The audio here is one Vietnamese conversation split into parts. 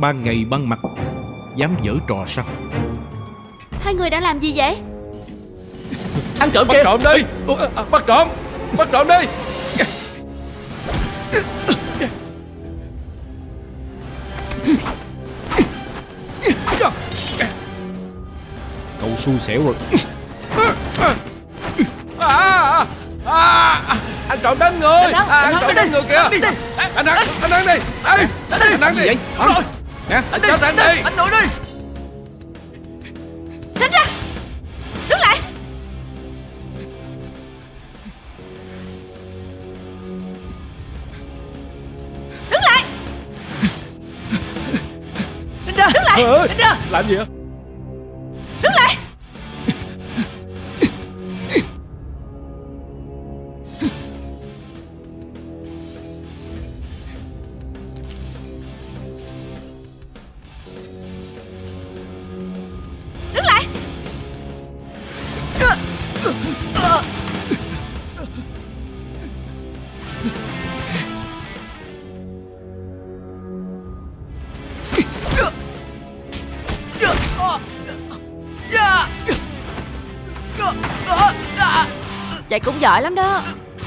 Ban ngày ban mặt Dám dở trò sao? Hai người đã làm gì vậy? Ăn trộm Bắt kìa. trộm đi. Bắt trộm Bắt trộm đi. Cậu xui xẻo rồi. À, à, à, anh trộm đánh người. À, anh trộm đánh người kìa. Anh ăn anh ăn đi. Đi anh ăn đi. vậy? Rồi Nè anh đi anh đi. Anh nội đi. Tránh ra. Đứng lại. Đứng lại. Đứng ra Đứng lại. Đứng ra. Làm gì vậy cũng giỏi lắm đó.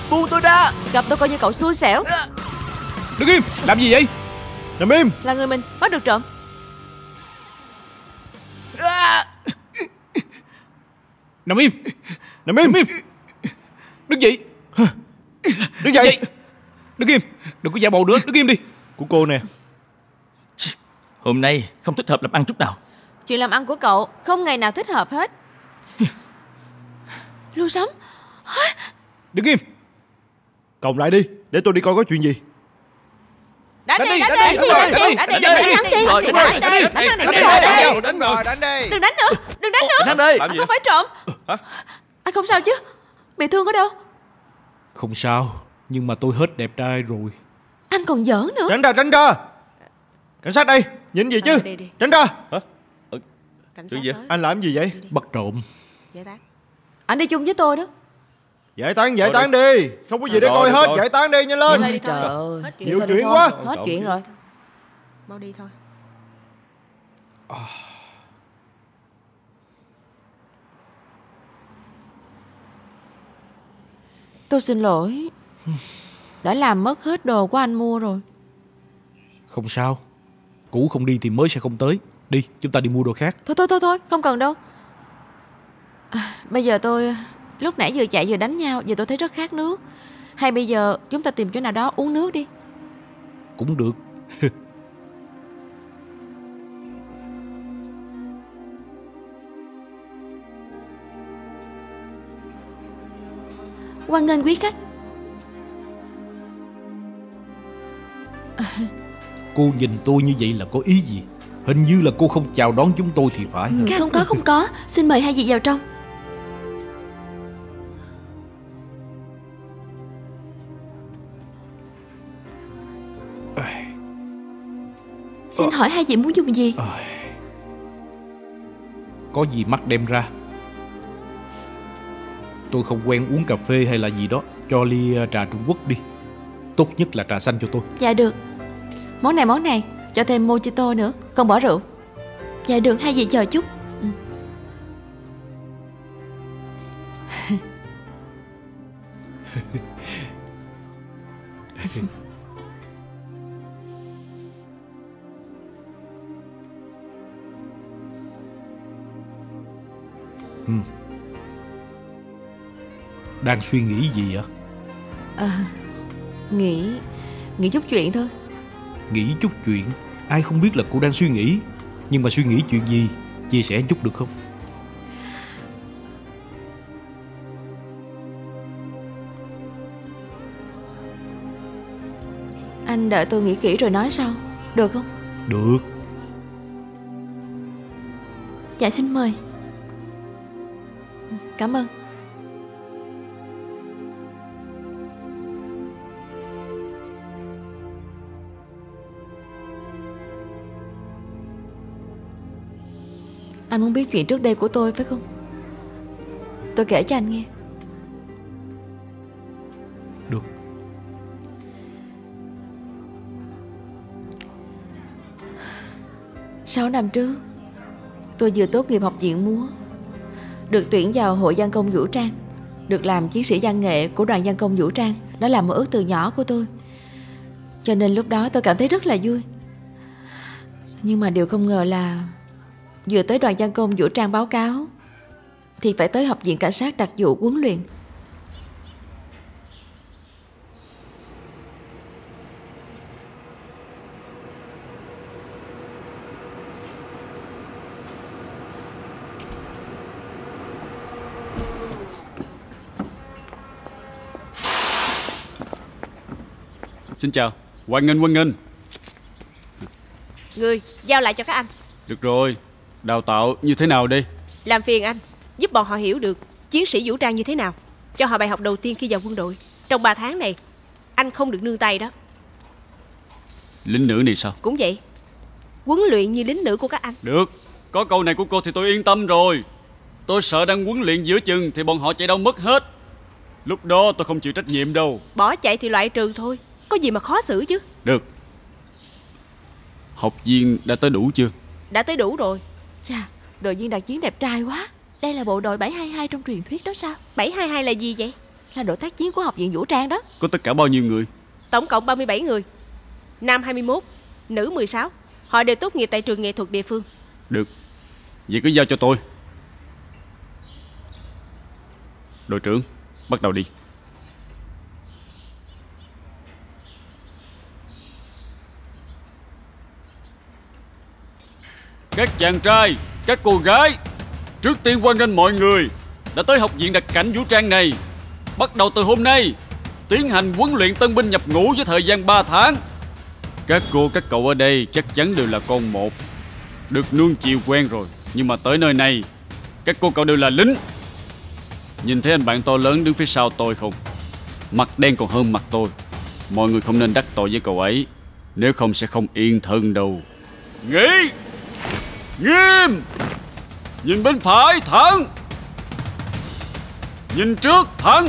Buông tôi ra Gặp tôi coi như cậu xui xẻo. Đứng im Làm gì vậy? Nằm im. Là người mình bắt được trộm. Nằm im. Nằm im, Nằm im. Đứng dậy Đứng dậy Đứng im Đừng có giả bộ nữa. Đứng im đi. Của cô nè. Hôm nay không thích hợp làm ăn chút nào. Chuyện làm ăn của cậu không ngày nào thích hợp hết. Lưu sống Đứng im. Cộng lại đi Để tôi đi coi có chuyện gì. Đánh Đánh đi, đi, đánh đánh đi, đi, đánh đi, đánh đánh đi, đi, đánh đánh đi, đi, đánh đánh đi, đi, đánh đi, đánh đi, đánh đánh đi, đi, đánh đi, đánh rồi đánh đi. Đừng đánh nữa, đừng đánh nữa. Đánh đi. Gì Không phải trộm. Hả? Anh không sao chứ? Bị thương ở đâu? Không sao Nhưng mà tôi hết đẹp trai rồi. Anh còn giỡn nữa. Tránh ra tránh ra. Cảnh sát đây Nhìn gì chứ? Ờ, đi, đi. Tránh ra. Cảnh gì? Anh làm gì vậy? Bắt trộm. Anh đi chung với tôi đó Giải tán giải Thôi tán đi. Không có gì để coi hết. Giải tán đi nhanh lên. Ôi, Trời ơi Nhiều thôi, chuyện thôi, quá. Hết chuyện rồi. Tôi xin lỗi. Đã làm mất hết đồ của anh mua rồi. Không sao. Cũ không đi thì mới sẽ không tới. Đi chúng ta đi mua đồ khác. Thôi thôi thôi thôi. Không cần đâu. À, Bây giờ tôi Lúc nãy vừa chạy vừa đánh nhau Giờ tôi thấy rất khát nước. Hay bây giờ chúng ta tìm chỗ nào đó uống nước đi. Cũng được. Hoan nghênh quý khách. Cô nhìn tôi như vậy là có ý gì? Hình như là cô không chào đón chúng tôi thì phải. Không có không có. Xin mời hai vị vào trong Xin hỏi hai vị muốn dùng gì? Có gì mắc đem ra. Tôi không quen uống cà phê hay là gì đó. Cho ly à, trà Trung Quốc đi. Tốt nhất là trà xanh cho tôi. Dạ được. Món này món này. Cho thêm mojito nữa. Không bỏ rượu. Dạ được hai vị chờ chút. Ừ. Đang suy nghĩ gì ạ Nghĩ Nghĩ chút chuyện thôi. Nghĩ chút chuyện? Ai không biết là cô đang suy nghĩ. Nhưng mà suy nghĩ chuyện gì Chia sẻ chút được không? Anh đợi tôi nghĩ kỹ rồi nói sau. Được không? Được. Dạ xin mời Cảm ơn. Anh muốn biết chuyện trước đây của tôi phải không? Tôi kể cho anh nghe. Được. 6 năm trước Tôi vừa tốt nghiệp học viện múa được tuyển vào hội dân công vũ trang, Được làm chiến sĩ văn nghệ của đoàn dân công vũ trang. Đó là một ước từ nhỏ của tôi. Cho nên lúc đó tôi cảm thấy rất là vui. Nhưng mà điều không ngờ là Vừa tới đoàn dân công vũ trang báo cáo, Thì phải tới học viện cảnh sát đặc vụ huấn luyện. Xin chào. Hoan nghênh hoan nghênh. Người giao lại cho các anh. Được rồi. Đào tạo như thế nào đây? Làm phiền anh Giúp bọn họ hiểu được chiến sĩ vũ trang như thế nào Cho họ bài học đầu tiên khi vào quân đội. Trong 3 tháng này Anh không được nương tay đó. Lính nữ này sao? Cũng vậy. Huấn luyện như lính nữ của các anh. Được. Có câu này của cô thì tôi yên tâm rồi. Tôi sợ đang huấn luyện giữa chừng Thì bọn họ chạy đâu mất hết. Lúc đó tôi không chịu trách nhiệm đâu. Bỏ chạy thì loại trừ thôi Có gì mà khó xử chứ? Được. Học viên đã tới đủ chưa? Đã tới đủ rồi. Chà, đội viên đặc chiến đẹp trai quá. Đây là bộ đội 722 trong truyền thuyết đó sao? 722 là gì vậy? Là đội tác chiến của học viện vũ trang đó. Có tất cả bao nhiêu người? Tổng cộng 37 người. Nam 21 Nữ 16 Họ đều tốt nghiệp tại trường nghệ thuật địa phương. Được. Vậy cứ giao cho tôi. Đội trưởng Bắt đầu đi Các chàng trai, Các cô gái, Trước tiên hoan nghênh mọi người Đã tới học viện đặc cảnh vũ trang này. Bắt đầu từ hôm nay, Tiến hành huấn luyện tân binh nhập ngũ với thời gian 3 tháng. Các cô, các cậu ở đây chắc chắn đều là con một, Được nuông chiều quen rồi. Nhưng mà tới nơi này, Các cô, cậu đều là lính. Nhìn thấy anh bạn to lớn đứng phía sau tôi không? Mặt đen còn hơn mặt tôi. Mọi người không nên đắc tội với cậu ấy, Nếu không sẽ không yên thân đâu. Nghĩ Nghiêm! Nhìn bên phải thẳng! Nhìn trước thẳng!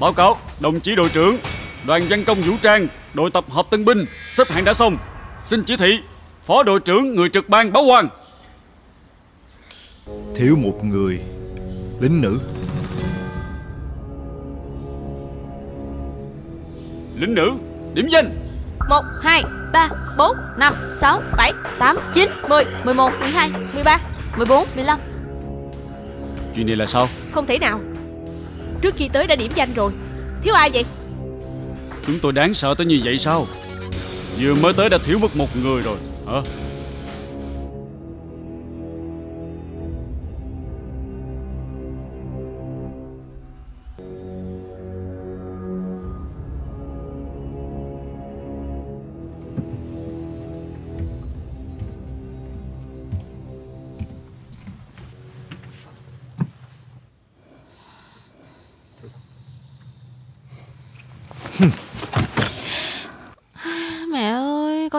Báo cáo đồng chí đội trưởng Đoàn văn công vũ trang Đội tập hợp tân binh Xếp hạng đã xong. Xin chỉ thị Phó đội trưởng người trực ban báo quan. Thiếu một người Lính nữ. Lính nữ Điểm danh. 1, 2, 3, 4, 5, 6, 7, 8, 9, 10, 11, 12, 13 14, 15 Chuyện này là sao? Không thể nào. Trước khi tới đã điểm danh rồi. Thiếu ai vậy? Chúng tôi đáng sợ tới như vậy sao? Vừa mới tới đã thiếu mất một người rồi Hả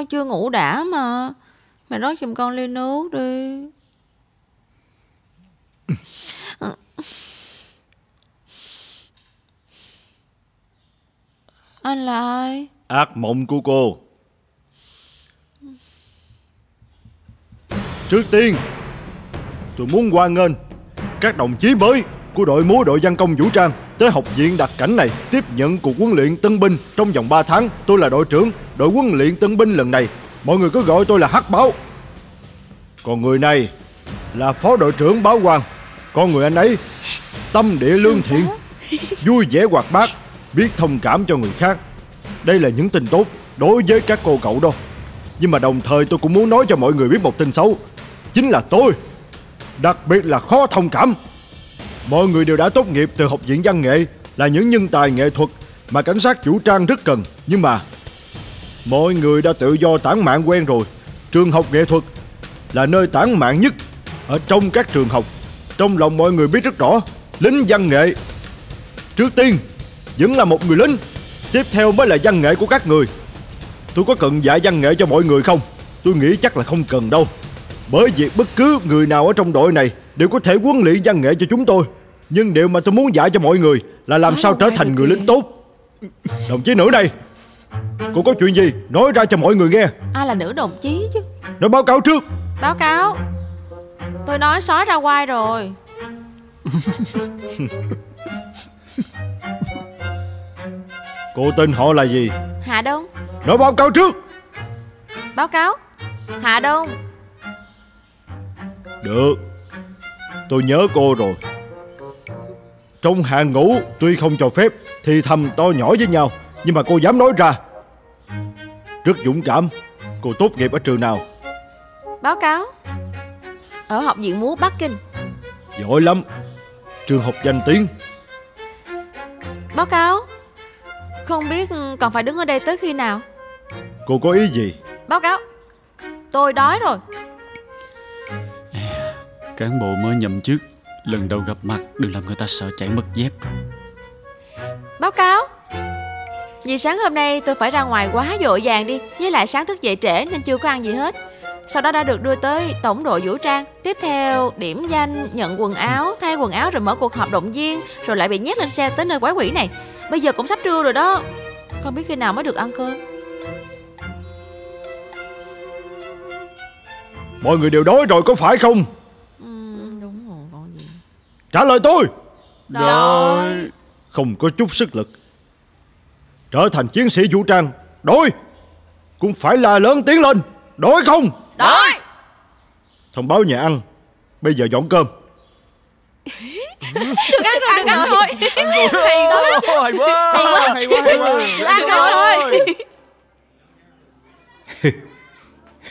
con chưa ngủ đã mà. Mày rót giùm con ly nước đi. Anh là ai? Ác mộng của cô. Trước tiên, Tôi muốn hoan nghênh Các đồng chí mới Của đội múa đội văn công vũ trang. Tới học viện đặc cảnh này Tiếp nhận cuộc huấn luyện tân binh Trong vòng 3 tháng. Tôi là đội trưởng Đội huấn luyện tân binh lần này. Mọi người cứ gọi tôi là Hắc Báo. Còn người này Là phó đội trưởng Báo Quang. Con người anh ấy Tâm địa lương thiện Vui vẻ hoạt bát Biết thông cảm cho người khác. Đây là những tin tốt đối với các cô cậu đâu Nhưng mà đồng thời tôi cũng muốn nói cho mọi người biết một tin xấu Chính là tôi Đặc biệt là khó thông cảm Mọi người đều đã tốt nghiệp từ học viện văn nghệ, Là những nhân tài nghệ thuật Mà cảnh sát vũ trang rất cần. Nhưng mà, Mọi người đã tự do tản mạng quen rồi. Trường học nghệ thuật Là nơi tản mạng nhất Ở trong các trường học. Trong lòng mọi người biết rất rõ, Lính văn nghệ Trước tiên Vẫn là một người lính, Tiếp theo mới là văn nghệ của các người. Tôi có cần dạy văn nghệ cho mọi người không? Tôi nghĩ chắc là không cần đâu. Bởi vì bất cứ người nào ở trong đội này Đều có thể huấn luyện văn nghệ cho chúng tôi. Nhưng điều mà tôi muốn dạy cho mọi người Là làm sao trở thành người lính tốt. Đồng chí nữ này Cô có chuyện gì Nói ra cho mọi người nghe. Ai là nữ đồng chí chứ? Nói báo cáo trước. Báo cáo. Tôi nói sói ra quai rồi. Cô tên họ là gì? Hạ Đông. Nói báo cáo trước. Báo cáo. Hạ Đông. Được Tôi nhớ cô rồi. Trong hàng ngũ Tuy không cho phép Thì thầm to nhỏ với nhau Nhưng mà cô dám nói ra. Rất dũng cảm Cô tốt nghiệp ở trường nào? Báo cáo. Ở học viện múa Bắc Kinh. Giỏi lắm. Trường học danh tiếng. Báo cáo. Không biết còn phải đứng ở đây tới khi nào. Cô có ý gì? Báo cáo. Tôi đói rồi Cán bộ mới nhậm chức Lần đầu gặp mặt đừng làm người ta sợ chảy mất dép. Báo cáo. Vì sáng hôm nay tôi phải ra ngoài quá dội vàng đi Với lại sáng thức dậy trễ nên chưa có ăn gì hết. Sau đó đã được đưa tới tổng đội vũ trang. Tiếp theo điểm danh, nhận quần áo, thay quần áo rồi mở cuộc họp động viên Rồi lại bị nhét lên xe tới nơi quái quỷ này. Bây giờ cũng sắp trưa rồi đó. Không biết khi nào mới được ăn cơm. Mọi người đều đói rồi có phải không ừ, Đúng rồi con gì Trả lời tôi. Đói Không có chút sức lực. Trở thành chiến sĩ vũ trang. Đói Cũng phải là lớn tiếng lên. Đói không? Đói Thông báo nhà ăn. Bây giờ dọn cơm. Được ăn rồi, được ăn thôi Hay đó Hay quá Hay quá. Hay quá. Được ăn rồi.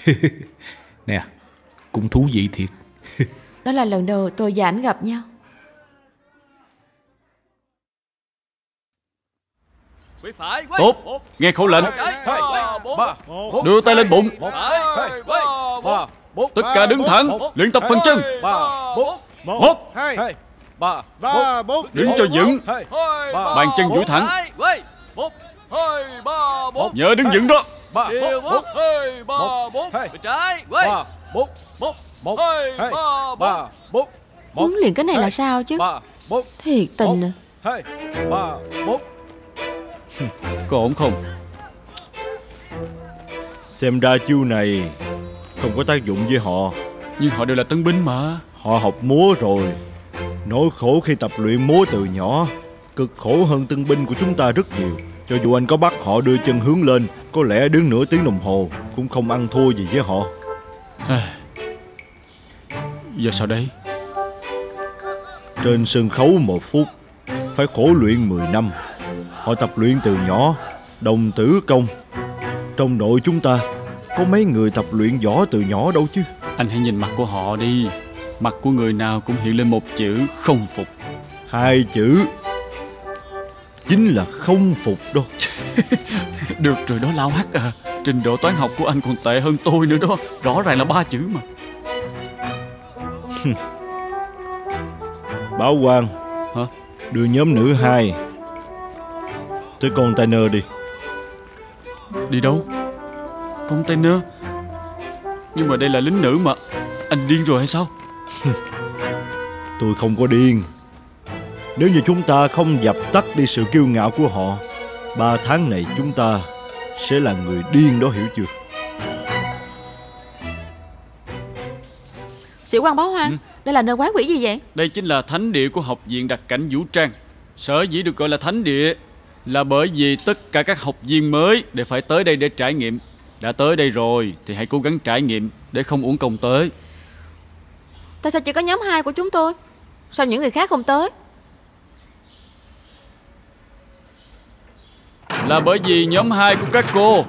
Nè Cũng thú vị thiệt. Đó là lần đầu tôi và ảnh gặp nhau Quay phải Tốt. Nghe khẩu lệnh. Đưa tay lên bụng. Tất cả đứng thẳng. Luyện tập phần chân. Một. Hai Ba Ba bốn. Đứng cho vững. Bàn chân duỗi thẳng. Một Hai Ba Bốn. Nhớ đứng vững đó. Huấn luyện cái này là sao chứ? Thiệt tình à Có ổn không? Xem ra chiêu này Không có tác dụng với họ. Nhưng họ đều là tân binh mà. Họ học múa rồi. Nỗi khổ khi tập luyện múa từ nhỏ Cực khổ hơn tân binh của chúng ta rất nhiều. Cho dù anh có bắt họ đưa chân hướng lên Có lẽ đứng nửa tiếng đồng hồ Cũng không ăn thua gì với họ. Giờ sao đây? Trên sân khấu một phút Phải khổ luyện 10 năm Họ tập luyện từ nhỏ Đồng tử công. Trong đội chúng ta Có mấy người tập luyện võ từ nhỏ đâu chứ? Anh hãy nhìn mặt của họ đi. Mặt của người nào cũng hiện lên một chữ không phục. Hai chữ Chính là không phục đó. Được rồi đó Lao Hắc à. Trình độ toán học của anh còn tệ hơn tôi nữa đó. Rõ ràng là ba chữ mà. Bảo Quang Hả? Đưa nhóm nữ hai Tới container đi. Đi đâu? Container? Nhưng mà đây là lính nữ mà. Anh điên rồi hay sao? Tôi không có điên. Nếu như chúng ta không dập tắt đi sự kiêu ngạo của họ Ba tháng này chúng ta Sẽ là người điên đó hiểu chưa? Sĩ quan báo hoa Ừ. Đây là nơi quái quỷ gì vậy? Đây chính là thánh địa của học viện đặc cảnh vũ trang. Sở dĩ được gọi là thánh địa Là bởi vì tất cả các học viên mới Đều phải tới đây để trải nghiệm. Đã tới đây rồi Thì hãy cố gắng trải nghiệm Để không uổng công tới. Tại sao chỉ có nhóm 2 của chúng tôi? Sao những người khác không tới? Là bởi vì nhóm 2 của các cô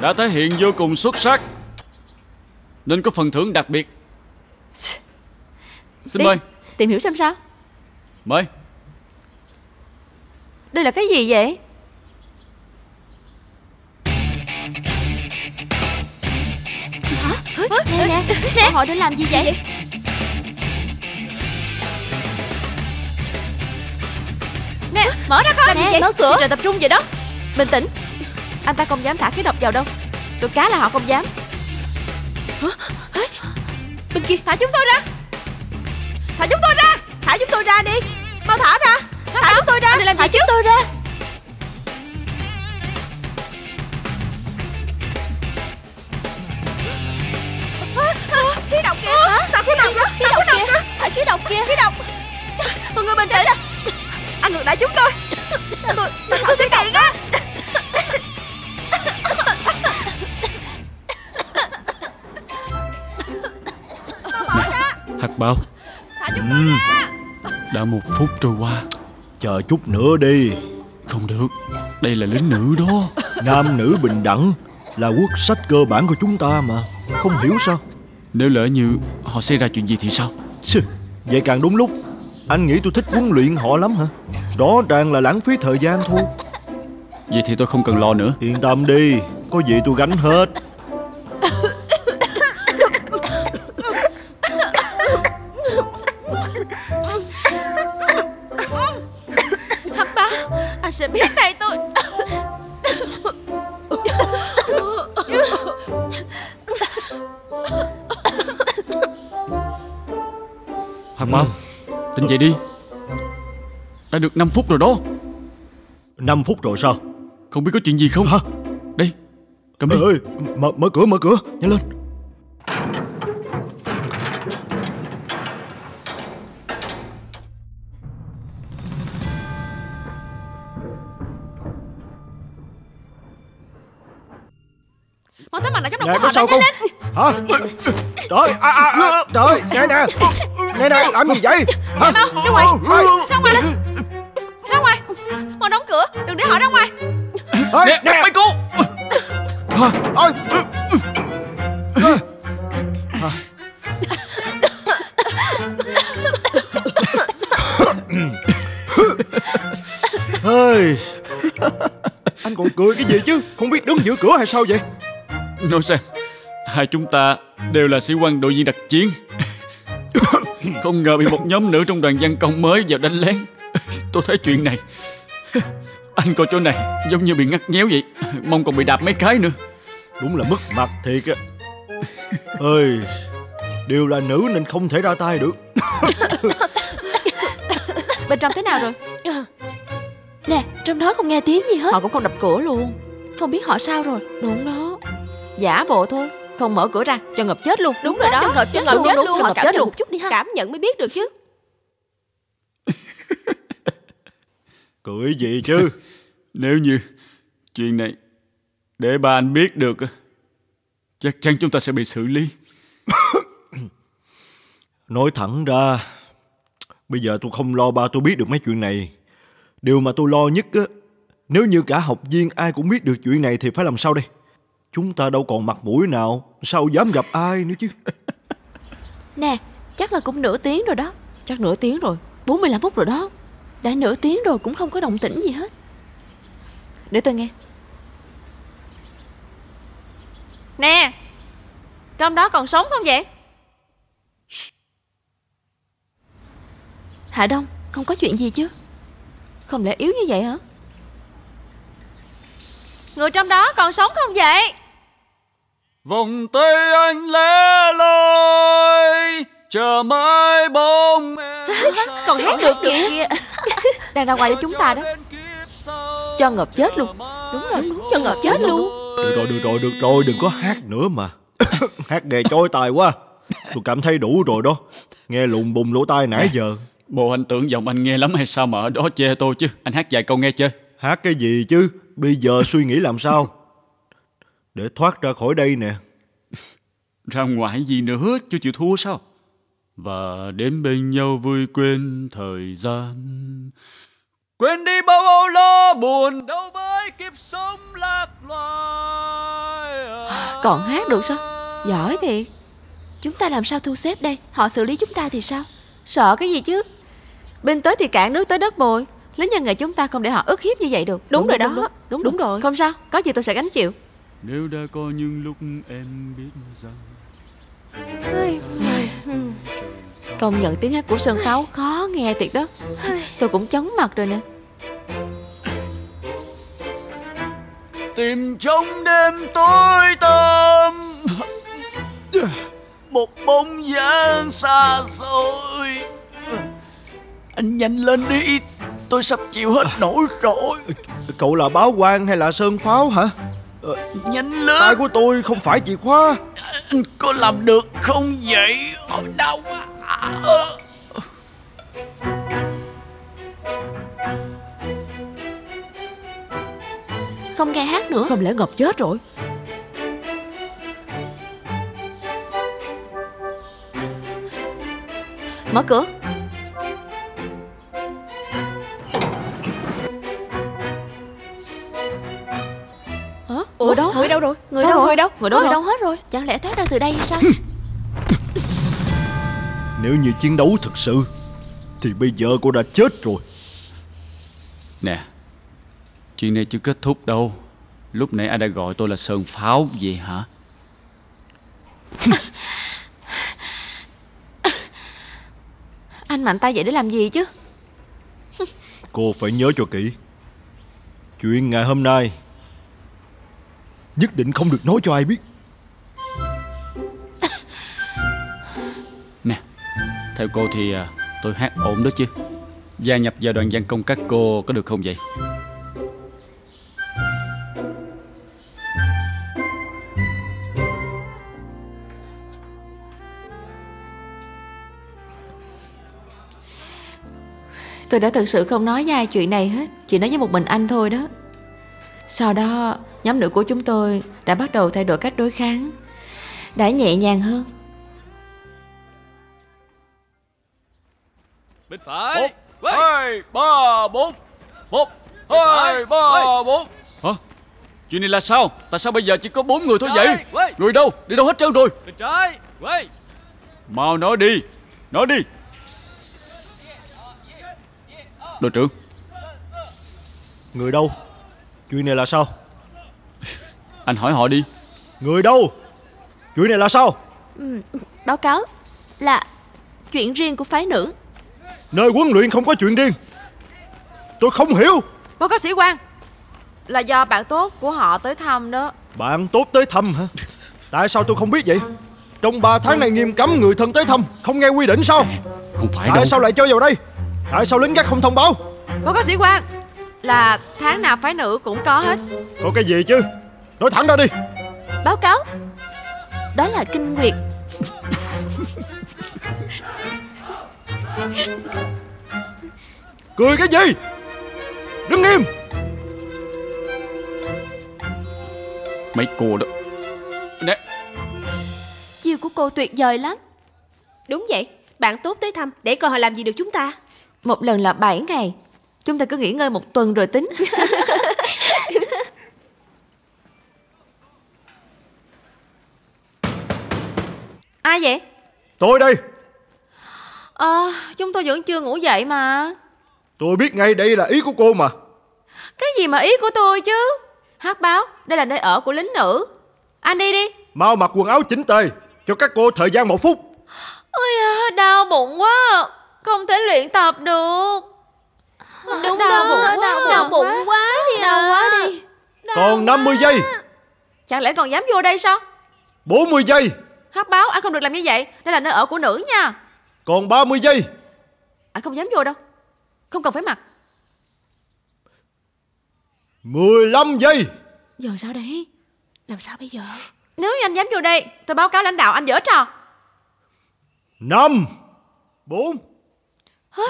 Đã thể hiện vô cùng xuất sắc Nên có phần thưởng đặc biệt. Xin mời. Tìm hiểu xem sao. Mời Đây là cái gì vậy? Hả? Nè nè. Nè Họ đến làm gì vậy? Nè mở ra con Nè mở cửa. Trời tập trung vậy đó. Bình tĩnh. Anh ta không dám thả cái độc vào đâu. Tôi cá là họ không dám. Bên kia Thả chúng tôi ra. Thả chúng tôi ra. Thả chúng tôi ra đi. Mau thả ra thả chúng tôi ra. Anh làm gì thả chúng tôi ra. À, à, khí độc kìa. À, Hả sao khí độc đó khí độc kìa. thả khí độc kìa. Khí độc. Mọi người bình tĩnh. Anh ngược đã chúng tôi. Tôi tôi sẽ điện á. Hạt bao ừ. đã một phút trôi qua. Chờ chút nữa đi. Không được. Đây là lính nữ đó. Nam nữ bình đẳng Là quốc sách cơ bản của chúng ta mà. Không hiểu sao? Nếu lỡ như họ xảy ra chuyện gì thì sao? Chừ, Vậy càng đúng lúc. Anh nghĩ tôi thích huấn luyện họ lắm hả? Rõ ràng là lãng phí thời gian thôi. Vậy thì tôi không cần lo nữa. Yên tâm đi Có gì tôi gánh hết Dậy đi. Đã được 5 phút rồi đó. 5 phút rồi sao? Không biết có chuyện gì không? Hả? Đây Cầm đi. Ê, ê, mở, mở cửa mở cửa Nhanh lên. Mau tới lại cái đồng Nè của có họ sao không? lên. Hả? Trời à, à, à, Trời nè nè Nè nè làm gì vậy Hả? Mau ra ngoài. Ra ngoài. Lên Ra ngoài. Mau đóng cửa. Đừng để họ ra ngoài. Ê, Nè, nè. mấy cô. Hả? Ôi. Ơi, anh còn cười cái gì chứ? Không biết đứng giữa cửa hay sao vậy? Nói xem Hai chúng ta đều là sĩ quan đội viên đặc chiến Không ngờ bị một nhóm nữ trong đoàn văn công mới vào đánh lén. Tôi thấy chuyện này Anh coi chỗ này giống như bị ngắt nhéo vậy. Mong còn bị đạp mấy cái nữa. Đúng là mất mặt thiệt á. Ơi Đều là nữ nên không thể ra tay được. Bên trong thế nào rồi? Nè trong đó không nghe tiếng gì hết. Họ cũng không đập cửa luôn. Không biết họ sao rồi. Đúng đó Giả bộ thôi Không mở cửa ra Cho ngập chết luôn. Đúng rồi đó Cho ngập chết Cho ngập luôn chết đúng, luôn. Cho ngập chết luôn. một chút đi ha. Cảm nhận mới biết được chứ. Cười gì chứ? Nếu như chuyện này để ba anh biết được á, chắc chắn chúng ta sẽ bị xử lý. Nói thẳng ra Bây giờ tôi không lo ba tôi biết được mấy chuyện này. Điều mà tôi lo nhất á Nếu như cả học viên ai cũng biết được chuyện này Thì phải làm sao đây Chúng ta đâu còn mặt mũi nào. Sao dám gặp ai nữa chứ? Nè chắc là cũng nửa tiếng rồi đó. Chắc nửa tiếng rồi. 45 phút rồi đó. Đã nửa tiếng rồi cũng không có động tĩnh gì hết. Để tôi nghe. Nè Trong đó còn sống không vậy? Hạ Đông không có chuyện gì chứ? Không lẽ yếu như vậy hả? Người trong đó còn sống không vậy Vòng tay anh lẻ loi chờ mãi bóng em Còn hát được kìa. Đang ra ngoài cho chúng ta đó. Cho ngợp chết luôn. Đúng rồi đúng, cho ngợp chết luôn. Được rồi được rồi được rồi Đừng có hát nữa mà. Hát đề trôi tài quá. Tôi cảm thấy đủ rồi đó. Nghe lùng bùng lỗ tai nãy giờ. Bộ anh tưởng giọng anh nghe lắm hay sao mà ở đó chê tôi chứ? Anh hát vài câu nghe chơi. Hát cái gì chứ? Bây giờ suy nghĩ làm sao Để thoát ra khỏi đây nè. Ra ngoài gì nữa chứ chịu thua sao? Và đến bên nhau vui quên thời gian. Quên đi bao âu lo buồn đau với kiếp sống lạc loài. Còn hát được sao? Giỏi thiệt. Chúng ta làm sao thu xếp đây? Họ xử lý chúng ta thì sao? Sợ cái gì chứ? Binh tới thì cạn nước tới đất bồi. Lính nhân nghệ chúng ta không để họ ức hiếp như vậy được. Đúng rồi đó. đúng, đúng, Đúng rồi. Không sao Có gì tôi sẽ gánh chịu Nếu đã có những lúc em biết rằng Công nhận tiếng hát của sân khấu khó nghe thiệt đó. Tôi cũng chóng mặt rồi nè. Tìm trong đêm tối tăm Một bóng dáng xa xôi. Anh nhanh lên đi Tôi sắp chịu hết nổi rồi. Cậu là báo quan hay là sơn pháo hả Ờ, nhanh lên. Tay của tôi không phải chìa khóa. Có làm được không vậy? Ôi đau quá. À, không nghe hát nữa. Không lẽ Ngọc chết rồi? Mở cửa. Người đâu? người đâu rồi? Người Đâu? Người đâu? Người đâu Người đâu hết rồi? Chẳng lẽ thoát ra từ đây hay sao? Nếu như chiến đấu thực sự Thì bây giờ cô đã chết rồi. Nè Chuyện này chưa kết thúc đâu. Lúc nãy ai đã gọi tôi là Sơn Pháo Vậy hả? Anh mạnh tay vậy để làm gì chứ? Cô phải nhớ cho kỹ. Chuyện ngày hôm nay Nhất định không được nói cho ai biết. Nè Theo cô thì à, tôi hát ổn đó chứ. Gia nhập vào đoàn văn công các cô có được không vậy? Tôi đã thực sự không nói với ai chuyện này hết. Chỉ nói với một mình anh thôi đó. Sau đó nhóm nữ của chúng tôi đã bắt đầu thay đổi cách đối kháng. Đã nhẹ nhàng hơn. Bên phải. Quay. Hai, ba, bốn. Một, hai, ba, bốn. Hả? Chuyện này là sao? Tại sao bây giờ chỉ có bốn người thôi vậy? Người đâu? Đi đâu hết trơn rồi? Bên trái. Quay. Mau nói đi. Nói đi. Đội trưởng. Người đâu? Chuyện này là sao Anh hỏi họ đi. Người đâu? Chuyện này là sao? Ừ, Báo cáo là chuyện riêng của phái nữ. Nơi huấn luyện không có chuyện riêng. Tôi không hiểu. Báo cáo sĩ quan Là do bạn tốt của họ tới thăm đó. Bạn tốt tới thăm hả? Tại sao tôi không biết vậy? Trong 3 tháng này nghiêm cấm người thân tới thăm Không nghe quy định sao? Không phải Tại đâu. sao lại cho vào đây? Tại sao lính gác không thông báo? Báo cáo sĩ quan Là tháng nào phái nữ cũng có hết. Có cái gì chứ Nói thẳng ra đi. Báo cáo. Đó là kinh nguyệt. Cười cái gì? Đứng im. Mấy cô đó. Nè. Chiêu của cô tuyệt vời lắm. Đúng vậy. Bạn tốt tới thăm. Để coi họ làm gì được chúng ta. Một lần là 7 ngày. Chúng ta cứ nghỉ ngơi một tuần rồi tính Ai vậy? Tôi đây. Ờ, chúng tôi vẫn chưa ngủ dậy mà. Tôi biết ngay đây là ý của cô mà. Cái gì mà ý của tôi chứ? Hát báo, đây là nơi ở của lính nữ. Anh đi đi. Mau mặc quần áo chỉnh tề Cho các cô thời gian một phút. Ôi à, đau bụng quá. Không thể luyện tập được. Đúng đau đó, bụng quá. đau, à. đau bụng quá đi Đau à. quá đi. Còn 50 giây. Chẳng lẽ còn dám vô đây sao? 40 giây Hát báo, anh không được làm như vậy. Đây là nơi ở của nữ nha. Còn 30 giây. Anh không dám vô đâu. Không cần phải mặc. 15 giây. Giờ sao đây? Làm sao bây giờ? Nếu như anh dám vô đây Tôi báo cáo lãnh đạo anh dở trò. 5 4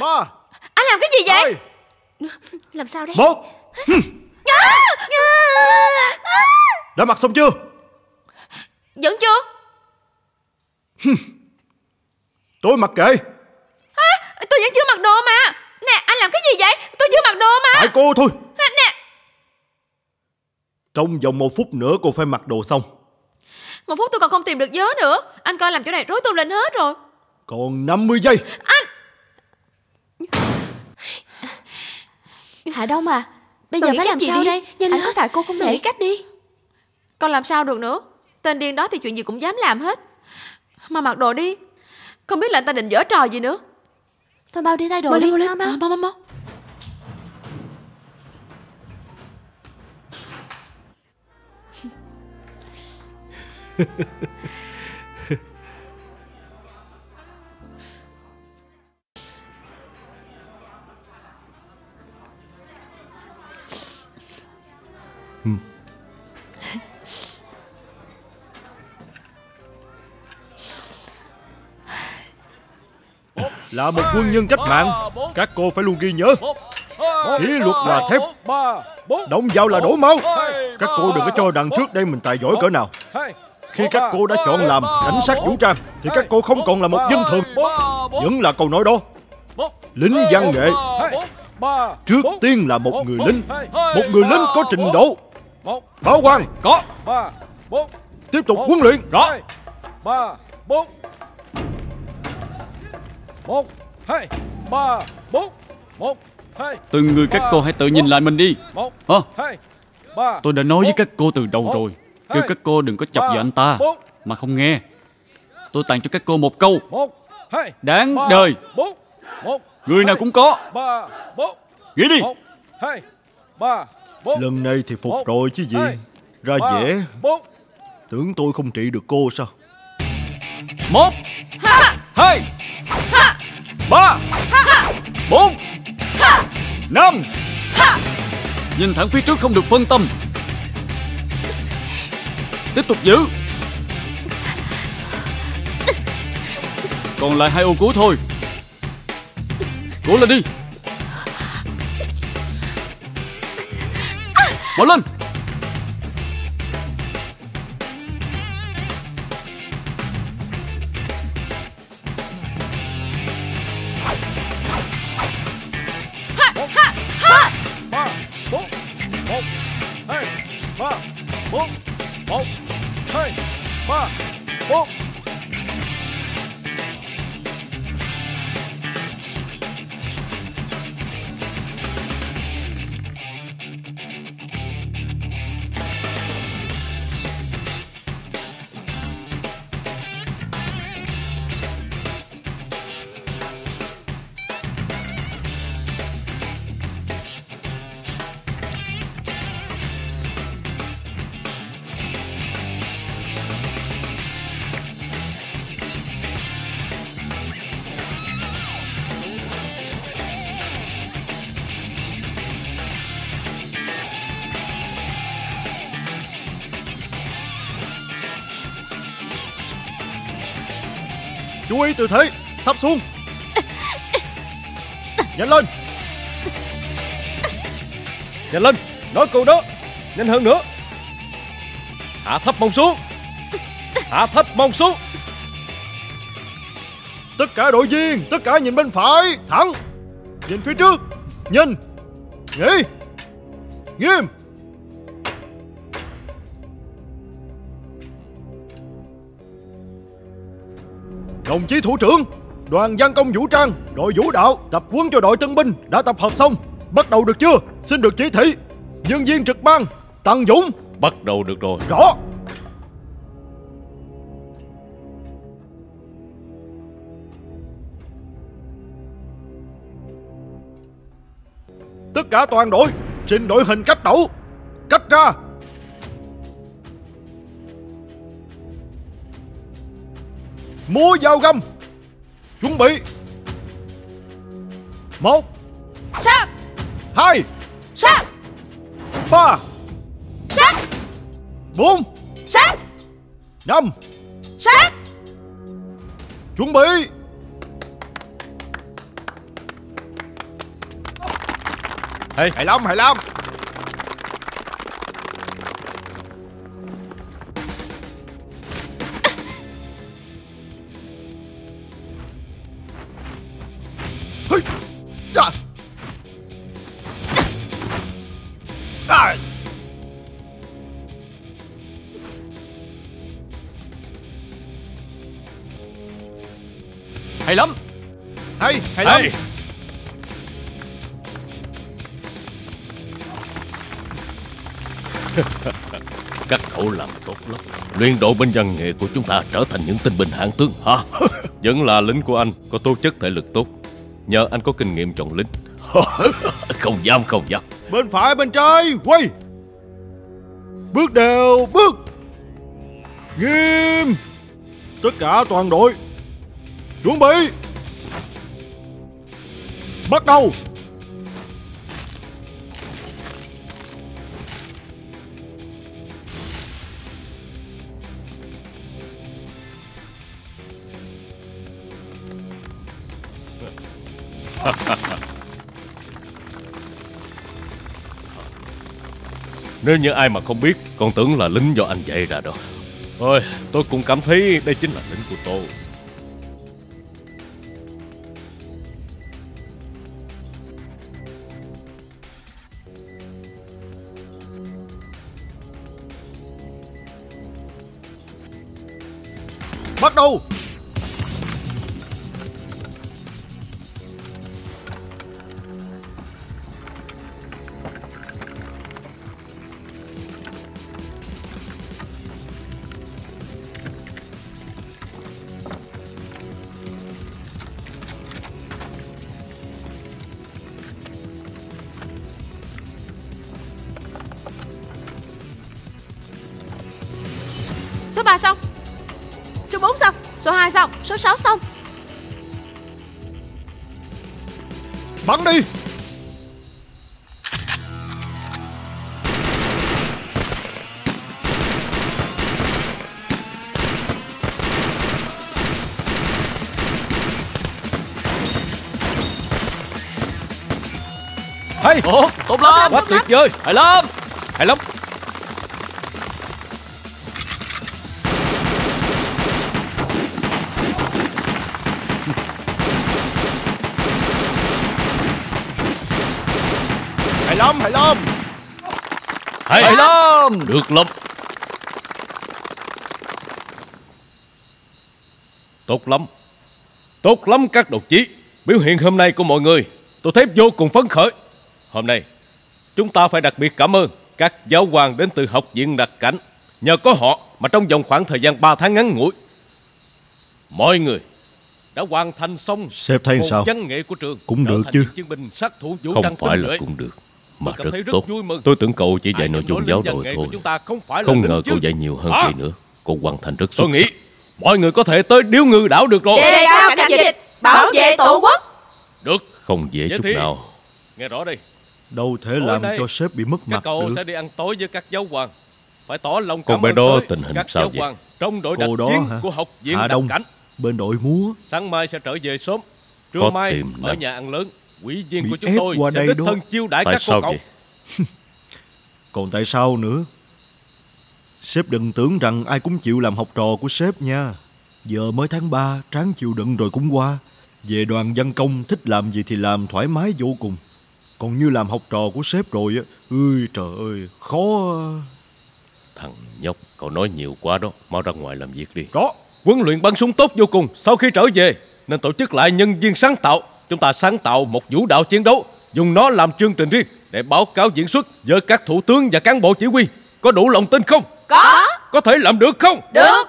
3 Anh làm cái gì vậy? 2 Làm sao đây? 1 Đã mặc xong chưa? Vẫn chưa Tôi mặc kệ. Tôi vẫn chưa mặc đồ mà. Nè anh làm cái gì vậy? Tôi chưa mặc đồ mà. Tại cô thôi. Nè. Trong vòng một phút nữa cô phải mặc đồ xong. Một phút tôi còn không tìm được giớ nữa. Anh coi làm chỗ này rối tung lên hết rồi. Còn 50 giây. Hạ Đông à Bây Rồi giờ phải làm sao đi, đây? Nhanh Anh lên. có phải cô không Nghĩ cách đi. Còn làm sao được nữa? Tên điên đó thì chuyện gì cũng dám làm hết Mà mặc đồ đi Không biết là anh ta định dở trò gì nữa Thôi bao đi thay đồ Mau đi mau lên. mau, mau. à, Mau mau Là một quân nhân cách mạng. Các cô phải luôn ghi nhớ. Kỷ luật là thép. Động vào là đổ máu. Các cô đừng có cho rằng trước đây mình tài giỏi cỡ nào. Khi các cô đã chọn làm cảnh sát vũ trang Thì các cô không còn là một dân thường. Vẫn là câu nói đó. Lính văn nghệ. Trước tiên là một người lính. Một người lính có trình độ. Bảo quan. Có. Tiếp tục huấn luyện. Rõ ba bốn một hai ba bốn. Một hai Từng người các cô hãy tự nhìn lại mình đi. Một Hả? hai ba Tôi đã nói với các cô từ đầu rồi. Kêu các cô đừng có chọc vào anh ta. Mà không nghe. Tôi tặng cho các cô một câu. Một hai Đáng đời. Người nào cũng có. ba bốn. Nghĩ đi. Một hai ba bốn. Lần này thì phục rồi chứ gì? Ra bốn. Tưởng tôi không trị được cô sao? Một Hai Ba Bốn Năm. Nhìn thẳng phía trước không được phân tâm. Tiếp tục giữ. Còn lại hai ô cứu thôi. Cố lên đi. Bỏ lên từ tư thế, Thấp xuống. Nhanh lên. Nhanh lên, nói câu đó. Nhanh hơn nữa. Hạ thấp mông xuống. Hạ thấp mông xuống. Tất cả đội viên, Tất cả nhìn bên phải, Thẳng. Nhìn phía trước. Nhìn. Nghỉ. Nghiêm. Đồng chí thủ trưởng Đoàn văn công vũ trang Đội vũ đạo Tập huấn cho đội tân binh Đã tập hợp xong. Bắt đầu được chưa? Xin được chỉ thị. Nhân viên trực ban Tăng Dũng. Bắt đầu được rồi. Rõ. Tất cả toàn đội Trình đội hình cách đấu Cách ra Múa dao găm. Chuẩn bị. Một. Sát Hai. Sát Ba. Sát Bốn. Sát Năm. Sát Chuẩn bị. Ê. Hải Lâm, Hải Lâm Hay, Hay. Các cậu làm tốt lắm. Luyện độ binh văn nghệ của chúng ta trở thành những tinh binh hạng tướng. Hả Vẫn là lính của anh Có tố chất thể lực tốt. Nhờ anh có kinh nghiệm chọn lính. Không dám không dám. Bên phải, bên trái, quay. Bước đều, bước. Nghiêm. Tất cả toàn đội. Chuẩn bị Bắt đầu. Nếu như ai mà không biết, Con tưởng là lính do anh dạy ra đó. Ôi, tôi cũng cảm thấy đây chính là lính của tôi. Số 3 xong. Số 4 xong. Số 2 xong. Số 6 xong. Bắn đi. Hay. Ồ, tốt lắm. Quá tuyệt vời. Hay lắm. Hay lắm Hay, Hay lắm Được lắm Tốt lắm. Tốt lắm các đồng chí. Biểu hiện hôm nay của mọi người Tôi thấy vô cùng phấn khởi. Hôm nay Chúng ta phải đặc biệt cảm ơn Các giáo hoàng đến từ học viện đặc cảnh. Nhờ có họ mà trong vòng khoảng thời gian 3 tháng ngắn ngủi Mọi người đã hoàn thành xong Sếp thấy sao? văn nghệ của trường Cũng được chứ. chiến binh sát thủ vũ Không phải là cũng được Mà rất tốt. vui mừng. Tôi tưởng cậu chỉ dạy nội dung giáo đội thôi của chúng ta không phải là Không đỉnh ngờ cậu dạy nhiều hơn À, vậy nữa. Cậu hoàn thành rất xuất Tôi nghĩ sắc. mọi người có thể tới điếu ngư đảo được rồi. Đề cao cảnh dịch Bảo vệ tổ quốc. Được. Không dễ Vậy chút thì- nào. Nghe rõ đây Đâu thể Tối làm cho sếp bị mất Các mặt cậu được. sẽ đi ăn tối với các giáo hoàng. Phải tỏ lòng Con cảm bé ơn đó tình hình sao vậy? Trong đội đặc chiến của học viện đặc Đông. cảnh. Bên đội múa. Sáng mai sẽ trở về sớm. Trưa mai ở nhà ăn lớn Quỹ viên của chúng tôi qua sẽ đây đích đó. thân chiêu đãi Tại các cô cậu. vậy? Còn tại sao nữa? Sếp đừng tưởng rằng ai cũng chịu làm học trò của sếp nha. Giờ mới tháng 3 Tráng chịu đựng rồi cũng qua. Về đoàn văn công thích làm gì thì làm thoải mái vô cùng. Còn như làm học trò của sếp rồi á Ơi trời ơi Khó. Thằng nhóc Cậu nói nhiều quá đó Mau ra ngoài làm việc đi. Đó Huấn luyện bắn súng tốt vô cùng Sau khi trở về Nên tổ chức lại nhân viên sáng tạo Chúng ta sáng tạo một vũ đạo chiến đấu Dùng nó làm chương trình riêng Để báo cáo diễn xuất với các thủ tướng và cán bộ chỉ huy Có đủ lòng tin không? Có Có thể làm được không? Được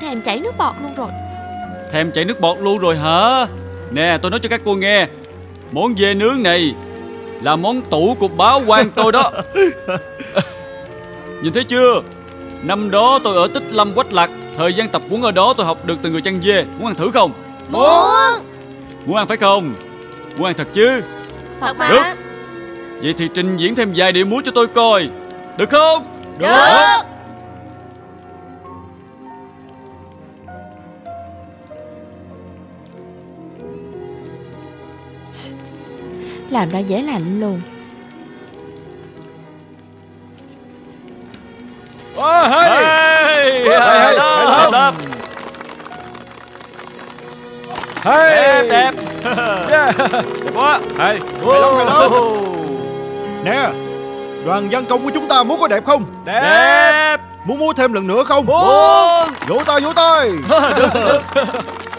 thèm chảy nước bọt luôn rồi. Thèm chảy nước bọt luôn rồi hả? Nè tôi nói cho các cô nghe. Món dê nướng này Là món tủ của báo quan tôi đó. Nhìn thấy chưa? Năm đó tôi ở Tích Lâm Quách Lạc Thời gian tập huấn ở đó tôi học được từ người chăn dê. Muốn ăn thử không? Muốn. Muốn ăn phải không? Muốn ăn thật chứ? Thật mà. Được. Vậy thì trình diễn thêm vài điệu múa cho tôi coi. Được không? Được Làm ra dễ lạnh luôn. Hey, hay, hay lắm, lắm. đẹp, Hay. đẹp, Yeah. đẹp quá hay lắm. Wow. Nè Đoàn văn công của chúng ta múa có đẹp không Đẹp. Đẹp Muốn múa thêm lần nữa không? Muốn. Vỗ tay vỗ tay.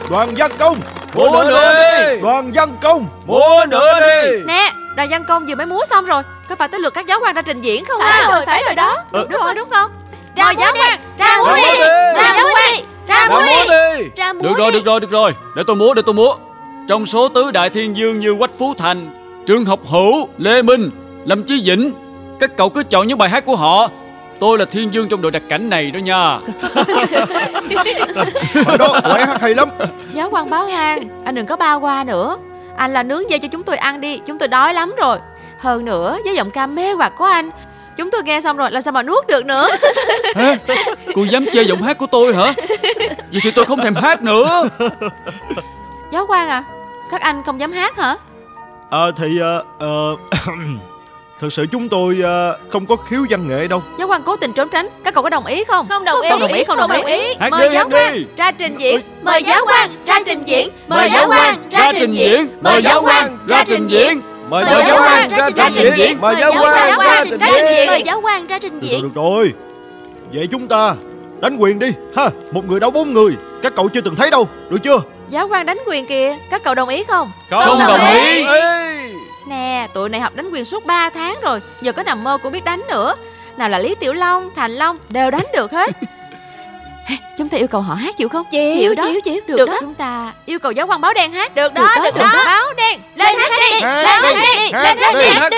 Đoàn văn công. Múa nữa đi. Đoàn văn công. Múa nữa đi. Nè đoàn văn công vừa mới múa xong rồi. Có phải tới lượt các giáo quan ra trình diễn không Phải à? rồi, phải rồi đó. Đúng, đúng rồi đúng không? Ra Mời múa giáo đi. quan Ra múa đi. Ra múa đi. Ra múa đi. đi. Ra múa Được rồi, được rồi, được rồi. Để tôi múa, để tôi múa. Trong số tứ đại thiên dương như Quách Phú Thành Trương Học Hữu, Lê Minh, Lâm Chí Vĩnh Các cậu cứ chọn những bài hát của họ Tôi là thiên dương trong đội đặc cảnh này đó nha. Hồi đó em hát hay lắm. Giáo quan báo hang Anh đừng có bao qua nữa. Anh là nướng dê cho chúng tôi ăn đi Chúng tôi đói lắm rồi. Hơn nữa với giọng ca mê hoặc của anh Chúng tôi nghe xong rồi làm sao mà nuốt được nữa? Hả? Cô dám chê giọng hát của tôi hả? Vậy thì tôi không thèm hát nữa. Giáo quan à Các anh không dám hát hả? Ờ thì ờ ờ, Thực sự chúng tôi ờ, không có khiếu văn nghệ đâu. Giáo quan cố tình trốn tránh Các cậu có đồng ý không? Không đồng ý Không đồng ý Không đồng ý, Không đồng ý. Hát Mời đi, giáo hát quan đi. ra trình diễn. Mời giáo quan ra trình diễn. Mời giáo quan ra trình diễn. Mời giáo quan ra trình diễn. Mời giáo quan ra trình diễn. Mời giáo quan ra trình diễn. Mời giáo quan ra trình diễn. được rồi. Vậy chúng ta đánh quyền đi. Ha Một người đấu bốn người. Các cậu chưa từng thấy đâu. Được chưa? Giáo quan đánh quyền kìa. Các cậu đồng ý không? Không đồng ý Nè tụi này học đánh quyền suốt 3 tháng rồi Giờ có nằm mơ cũng biết đánh nữa. Nào là Lý Tiểu Long, Thành Long Đều đánh được hết. Chúng ta yêu cầu họ hát chịu không? Chịu, Chịu đó. chịu, chịu, Được, được đó. đó. Chúng ta yêu cầu giáo quan báo đen hát. Được đó, được đó. Báo đen. Lên hát đi. Hát Lên đi, hát đi. hát Lên đi, hát đi.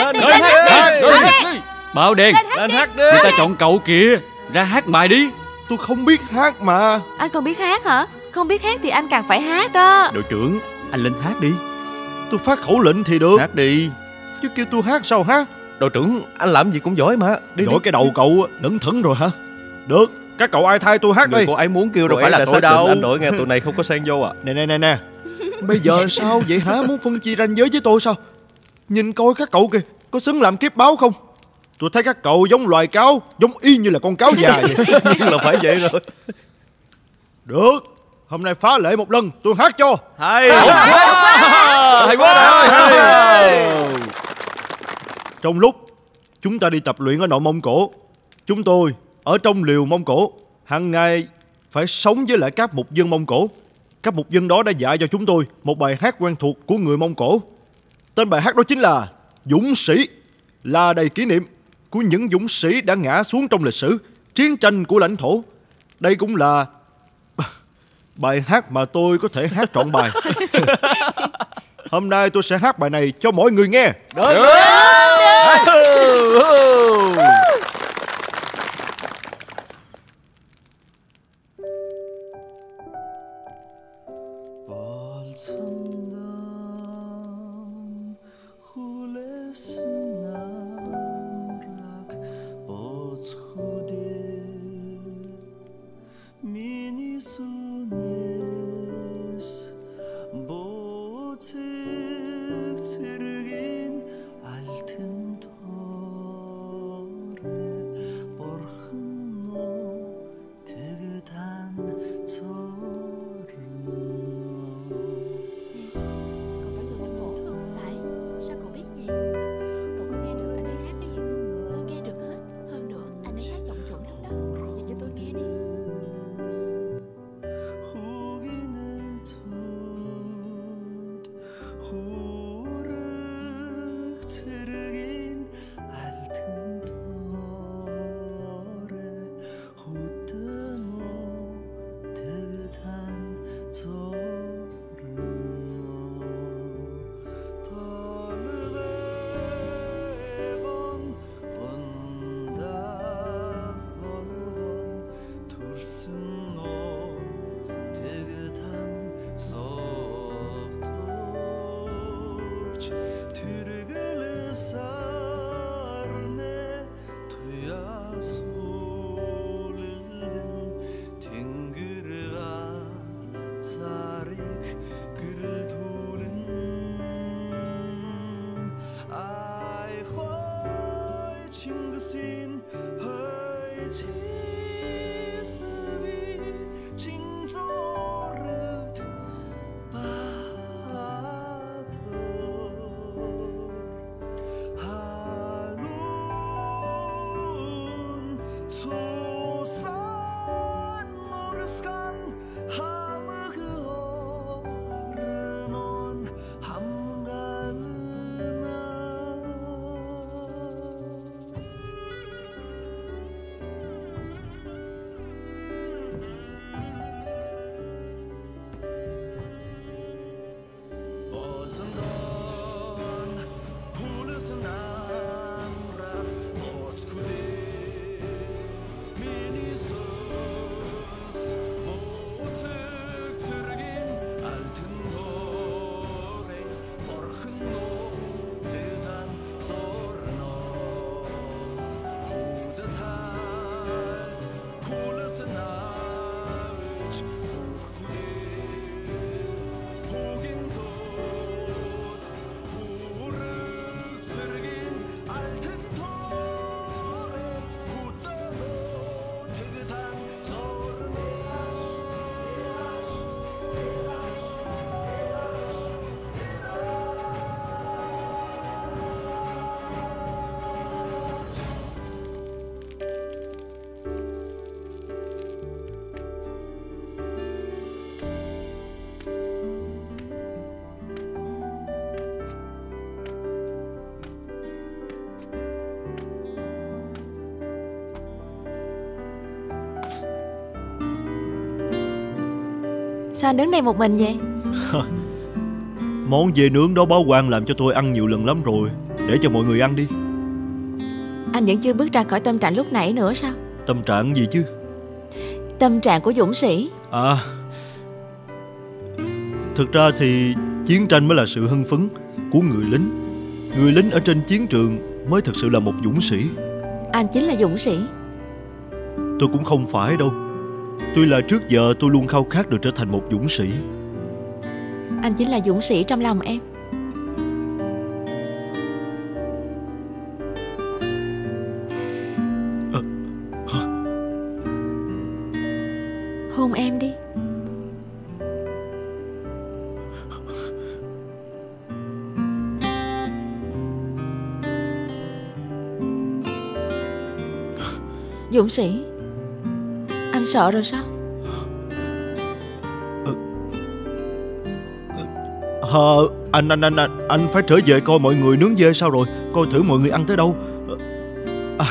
Hát đi. Lên hát đi. Hát đi. Bảo đen. Lên hát đi. Người ta chọn cậu kìa. Ra hát bài đi. Tôi không biết hát mà. Anh không biết hát hả? Không biết hát thì anh càng phải hát đó. Đội trưởng Anh lên hát đi Tôi phát khẩu lệnh thì được. Hát đi. Chứ kêu tôi hát sao hát? Đội trưởng Anh làm gì cũng giỏi mà. Đi Đổi cái đầu cậu lững thững rồi hả? Được Các cậu ai thay tôi hát Đừng đây? có ai muốn kêu đâu phải là tôi đâu. anh đội nghe tụi này không có xen vô à. Nè nè nè nè. Bây giờ sao vậy hả? Muốn phân chia ranh giới với tôi sao? Nhìn coi các cậu kìa Có xứng làm kiếp báo không? Tôi thấy các cậu giống loài cáo Giống y như là con cáo già vậy. Nhưng là phải vậy rồi. Được Hôm nay phá lệ một lần Tôi hát cho. Hay Hay quá rồi Trong lúc chúng ta đi tập luyện ở nội Mông Cổ Chúng tôi ở trong liều Mông Cổ hàng ngày phải sống với lại các mục dân Mông Cổ. Các mục dân đó đã dạy cho chúng tôi một bài hát quen thuộc của người Mông Cổ. Tên bài hát đó chính là Dũng Sĩ Là đầy kỷ niệm của những dũng sĩ đã ngã xuống trong lịch sử Chiến tranh của lãnh thổ. Đây cũng là bài hát mà tôi có thể hát trọn bài Hôm nay tôi sẽ hát bài này cho mọi người nghe. Baltından Sao anh đứng đây một mình vậy? Món dê nướng đó báo quan làm cho tôi ăn nhiều lần lắm rồi. Để cho mọi người ăn đi. Anh vẫn chưa bước ra khỏi tâm trạng lúc nãy nữa sao? Tâm trạng gì chứ? Tâm trạng của dũng sĩ. À Thực ra thì chiến tranh mới là sự hưng phấn của người lính. Người lính ở trên chiến trường mới thực sự là một dũng sĩ. Anh chính là dũng sĩ. Tôi cũng không phải đâu Tuy là trước giờ tôi luôn khao khát được trở thành một dũng sĩ. Anh chính là dũng sĩ trong lòng em. Ờ? Hôn em đi. Dũng sĩ sợ rồi sao? Ờ, anh, anh, anh, anh, anh phải trở về coi mọi người nướng dê sao rồi Coi thử mọi người ăn tới đâu. À,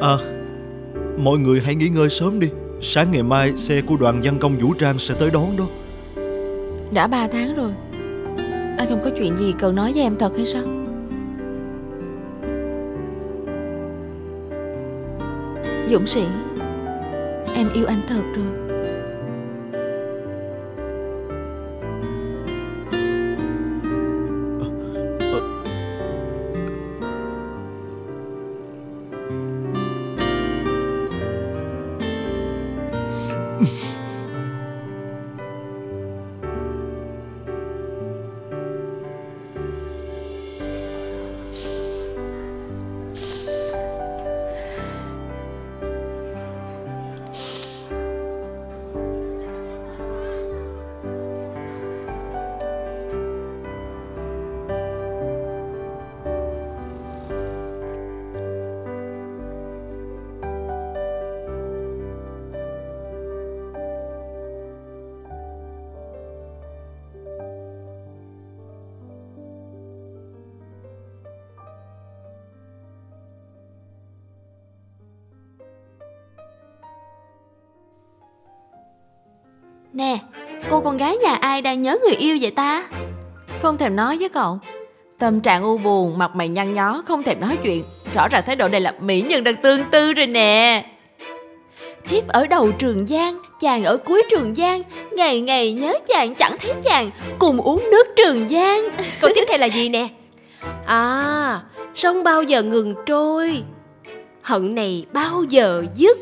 à, Mọi người hãy nghỉ ngơi sớm đi Sáng ngày mai xe của đoàn văn công vũ trang sẽ tới đón đó. Đã 3 tháng rồi. Anh không có chuyện gì cần nói với em thật hay sao? Dũng sĩ Em yêu anh thật rồi. Nè Cô con gái nhà ai đang nhớ người yêu vậy ta? Không thèm nói với cậu. Tâm trạng u buồn, mặt mày nhăn nhó Không thèm nói chuyện. Rõ ràng thái độ này là mỹ nhân đang tương tư rồi nè. Thiếp ở đầu Trường Giang Chàng ở cuối Trường Giang Ngày ngày nhớ chàng chẳng thấy chàng Cùng uống nước Trường Giang. Câu tiếp theo là gì nè? À Sông bao giờ ngừng trôi? Hận này bao giờ dứt?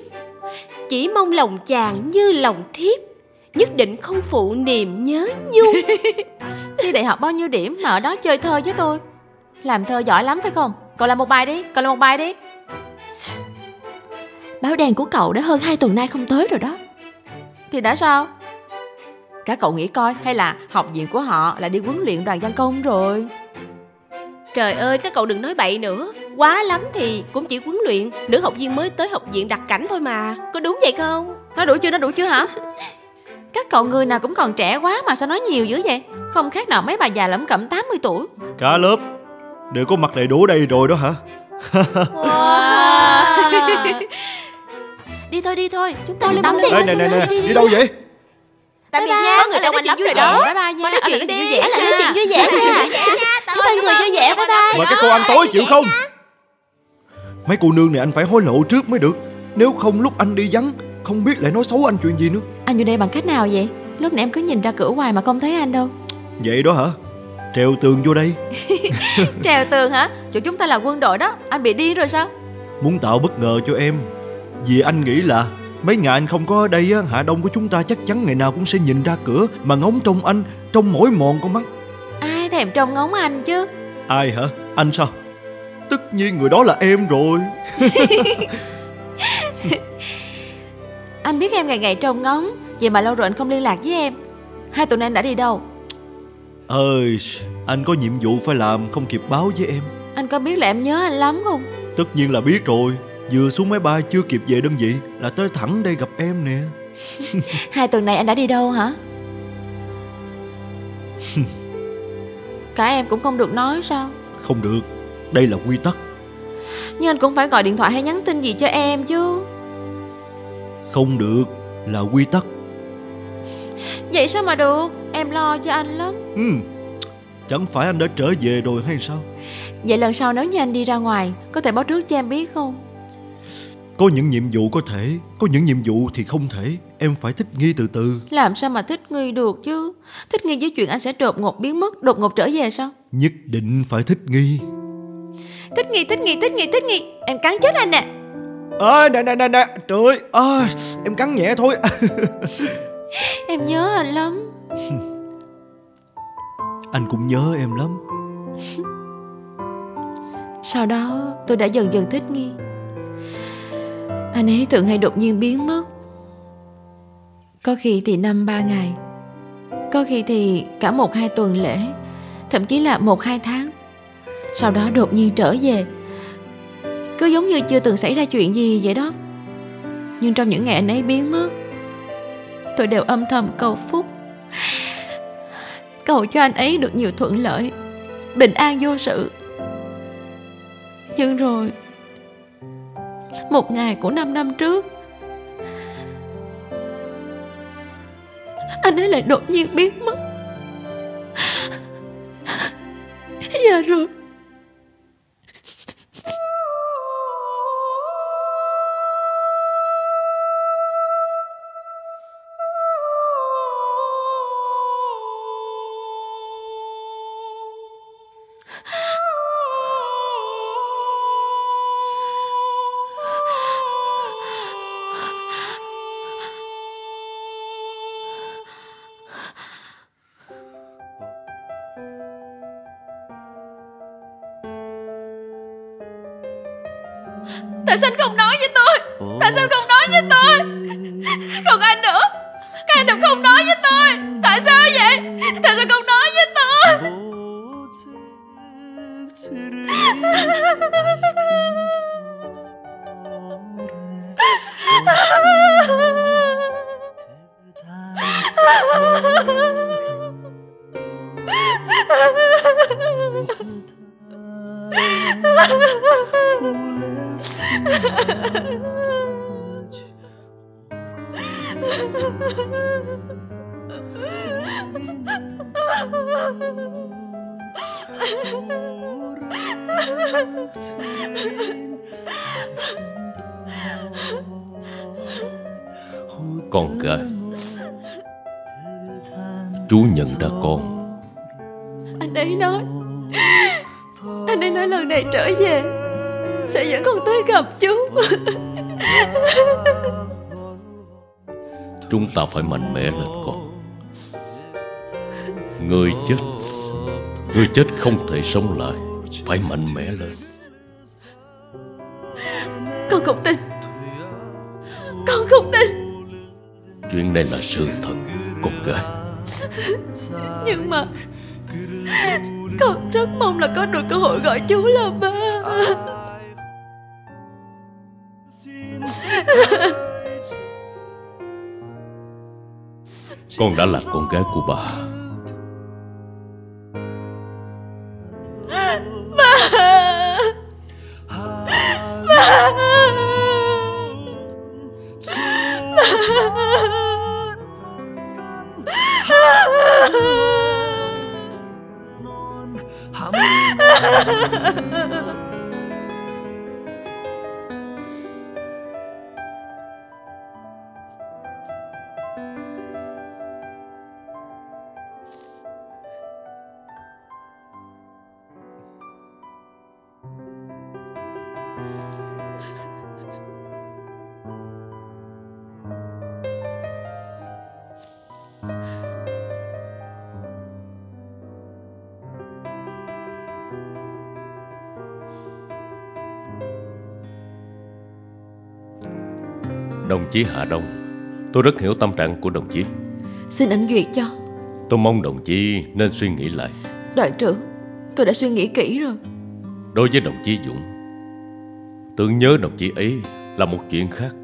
Chỉ mong lòng chàng như lòng thiếp Nhất định không phụ niềm nhớ nhung Thi đại học bao nhiêu điểm mà ở đó chơi thơ với tôi? Làm thơ giỏi lắm phải không? Cậu làm một bài đi Cậu làm một bài đi. Báo đèn của cậu đã hơn hai tuần nay không tới rồi đó. Thì đã sao? Cả cậu nghĩ coi Hay là học viện của họ là đi huấn luyện đoàn văn công rồi? Trời ơi các cậu đừng nói bậy nữa. Quá lắm thì cũng chỉ huấn luyện. Nữ học viên mới tới học viện đặc cảnh thôi mà. Có đúng vậy không? Nói đủ chưa nói đủ chưa hả Các cậu người nào cũng còn trẻ quá mà sao nói nhiều dữ vậy? Không khác nào mấy bà già lẩm cẩm 80 tuổi. Cả lớp Đều có mặt đầy đủ đây rồi đó hả? Đi thôi đi thôi. Chúng ta đi tắm đi Đây nè nè nè Đi đâu vậy? Tạm biệt nha bye. Người trong Nói anh chuyện lắm vui rồi vẻ. đó Bye bye nha. Nói chuyện vui vẻ Lại nói chuyện vui vẻ nha. Chúng ta người vui vẻ bye bye Mời các cô ăn tối chịu không? Mấy cô nương này anh phải hối lộ trước mới được. Nếu không lúc anh đi vắng Không biết lại nói xấu anh chuyện gì nữa. Anh vô đây bằng cách nào vậy? Lúc nãy em cứ nhìn ra cửa ngoài mà không thấy anh đâu. Vậy đó hả? Treo tường vô đây. Trèo tường hả? Chỗ chúng ta là quân đội đó. Anh bị điên rồi sao? Muốn tạo bất ngờ cho em. Vì anh nghĩ là Mấy ngày anh không có ở đây á, Hạ Đông của chúng ta chắc chắn ngày nào cũng sẽ nhìn ra cửa Mà ngóng trông anh Trong mỗi mòn con mắt. Ai thèm trông ngóng anh chứ? Ai hả? Anh sao? Tất nhiên người đó là em rồi Anh biết em ngày ngày trông ngóng Vậy mà lâu rồi anh không liên lạc với em. Hai tuần nay anh đã đi đâu? Ơi Anh có nhiệm vụ phải làm Không kịp báo với em. Anh có biết là em nhớ anh lắm không? Tất nhiên là biết rồi. Vừa xuống máy bay chưa kịp về đơn vị Là tới thẳng đây gặp em nè. Hai tuần này anh đã đi đâu hả? Cả em cũng không được nói sao? Không được. Đây là quy tắc. Nhưng anh cũng phải gọi điện thoại hay nhắn tin gì cho em chứ Không được Là quy tắc. Vậy sao mà được? Em lo cho anh lắm. Ừ. Chẳng phải anh đã trở về rồi hay sao? Vậy lần sau nếu như anh đi ra ngoài Có thể báo trước cho em biết không? Có những nhiệm vụ có thể Có những nhiệm vụ thì không thể. Em phải thích nghi từ từ. Làm sao mà thích nghi được chứ? Thích nghi với chuyện anh sẽ đột ngột biến mất Đột ngột trở về sao? Nhất định phải thích nghi. Thích nghi thích nghi thích nghi thích nghi. Em cắn chết anh nè. à, nè nè nè nè. Trời ơi Em cắn nhẹ thôi. Em nhớ anh lắm. Anh cũng nhớ em lắm. Sau đó tôi đã dần dần thích nghi. Anh ấy thường hay đột nhiên biến mất. Có khi thì năm ba ngày. Có khi thì cả một hai tuần lễ. Thậm chí là một hai tháng. Sau đó đột nhiên trở về cứ giống như chưa từng xảy ra chuyện gì vậy đó. Nhưng trong những ngày anh ấy biến mất, Tôi đều âm thầm cầu phúc. Cầu cho anh ấy được nhiều thuận lợi, Bình an vô sự. Nhưng rồi, Một ngày của năm năm trước, Anh ấy lại đột nhiên biến mất. Dạ rồi phải mạnh mẽ lên con. Người chết Người chết không thể sống lại Phải mạnh mẽ lên. Con không tin. Con không tin. Chuyện này là sự thật Con gái. Nhưng mà Con rất mong là có được cơ hội gọi chú là ba Con đã là con gái của chí Hạ Đông. Tôi rất hiểu tâm trạng của đồng chí. Xin anh duyệt cho. Tôi mong đồng chí nên suy nghĩ lại. Đoàn trưởng Tôi đã suy nghĩ kỹ rồi. Đối với đồng chí Dũng Tưởng nhớ đồng chí ấy là một chuyện khác.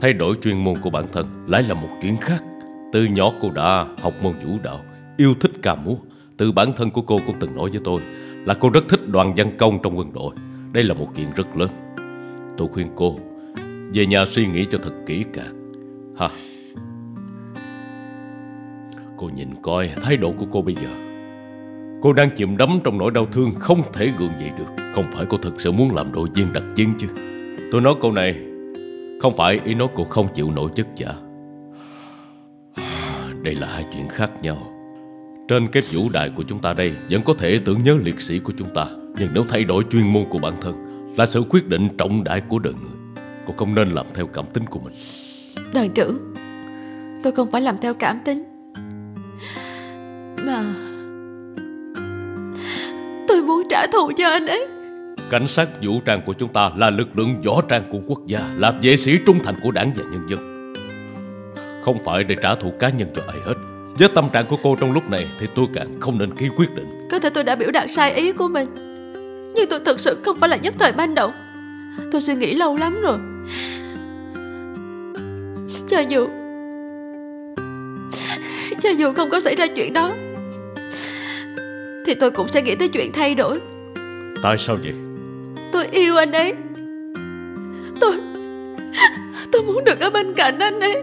Thay đổi chuyên môn của bản thân lại là một chuyện khác. Từ nhỏ cô đã học môn vũ đạo Yêu thích ca múa. Từ bản thân của cô cũng từng nói với tôi Là cô rất thích đoàn văn công trong quân đội. Đây là một chuyện rất lớn. Tôi khuyên cô về nhà suy nghĩ cho thật kỹ càng. Ha. Cô nhìn coi thái độ của cô bây giờ. Cô đang chìm đắm trong nỗi đau thương Không thể gượng dậy được. Không phải cô thực sự muốn làm đội viên đặc chiến chứ? Tôi nói câu này Không phải ý nói cô không chịu nổi chất giả. Đây là hai chuyện khác nhau. Trên cái vũ đài của chúng ta đây, Vẫn có thể tưởng nhớ liệt sĩ của chúng ta. Nhưng nếu thay đổi chuyên môn của bản thân, Là sự quyết định trọng đại của đời người. Cô không nên làm theo cảm tính của mình. Đoàn trưởng Tôi không phải làm theo cảm tính. Mà Tôi muốn trả thù cho anh ấy. Cảnh sát vũ trang của chúng ta là lực lượng võ trang của quốc gia Là vệ sĩ trung thành của đảng và nhân dân. Không phải để trả thù cá nhân cho ai hết. Với tâm trạng của cô trong lúc này Thì tôi càng không nên ký quyết định. Có thể tôi đã biểu đạt sai ý của mình Nhưng tôi thực sự không phải là nhất thời manh động Tôi suy nghĩ lâu lắm rồi Cho dù Cho dù không có xảy ra chuyện đó Thì tôi cũng sẽ nghĩ tới chuyện thay đổi. Tại sao vậy? Tôi yêu anh ấy. Tôi Tôi muốn được ở bên cạnh anh ấy.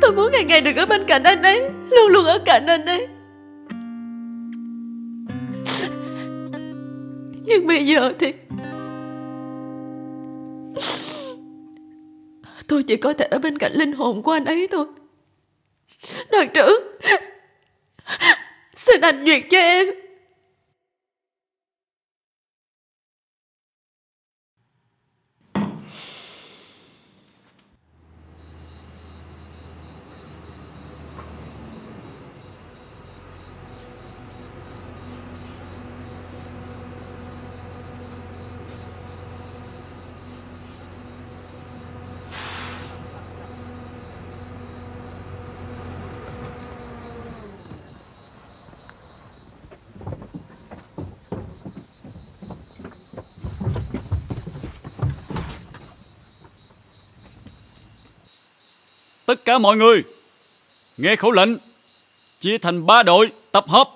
Tôi muốn ngày ngày được ở bên cạnh anh ấy Luôn luôn ở cạnh anh ấy. Nhưng bây giờ thì Tôi chỉ có thể ở bên cạnh linh hồn của anh ấy thôi. Đoàn trưởng, Xin anh duyệt cho em. Tất cả mọi người. Nghe khẩu lệnh, Chia thành ba đội, tập hợp.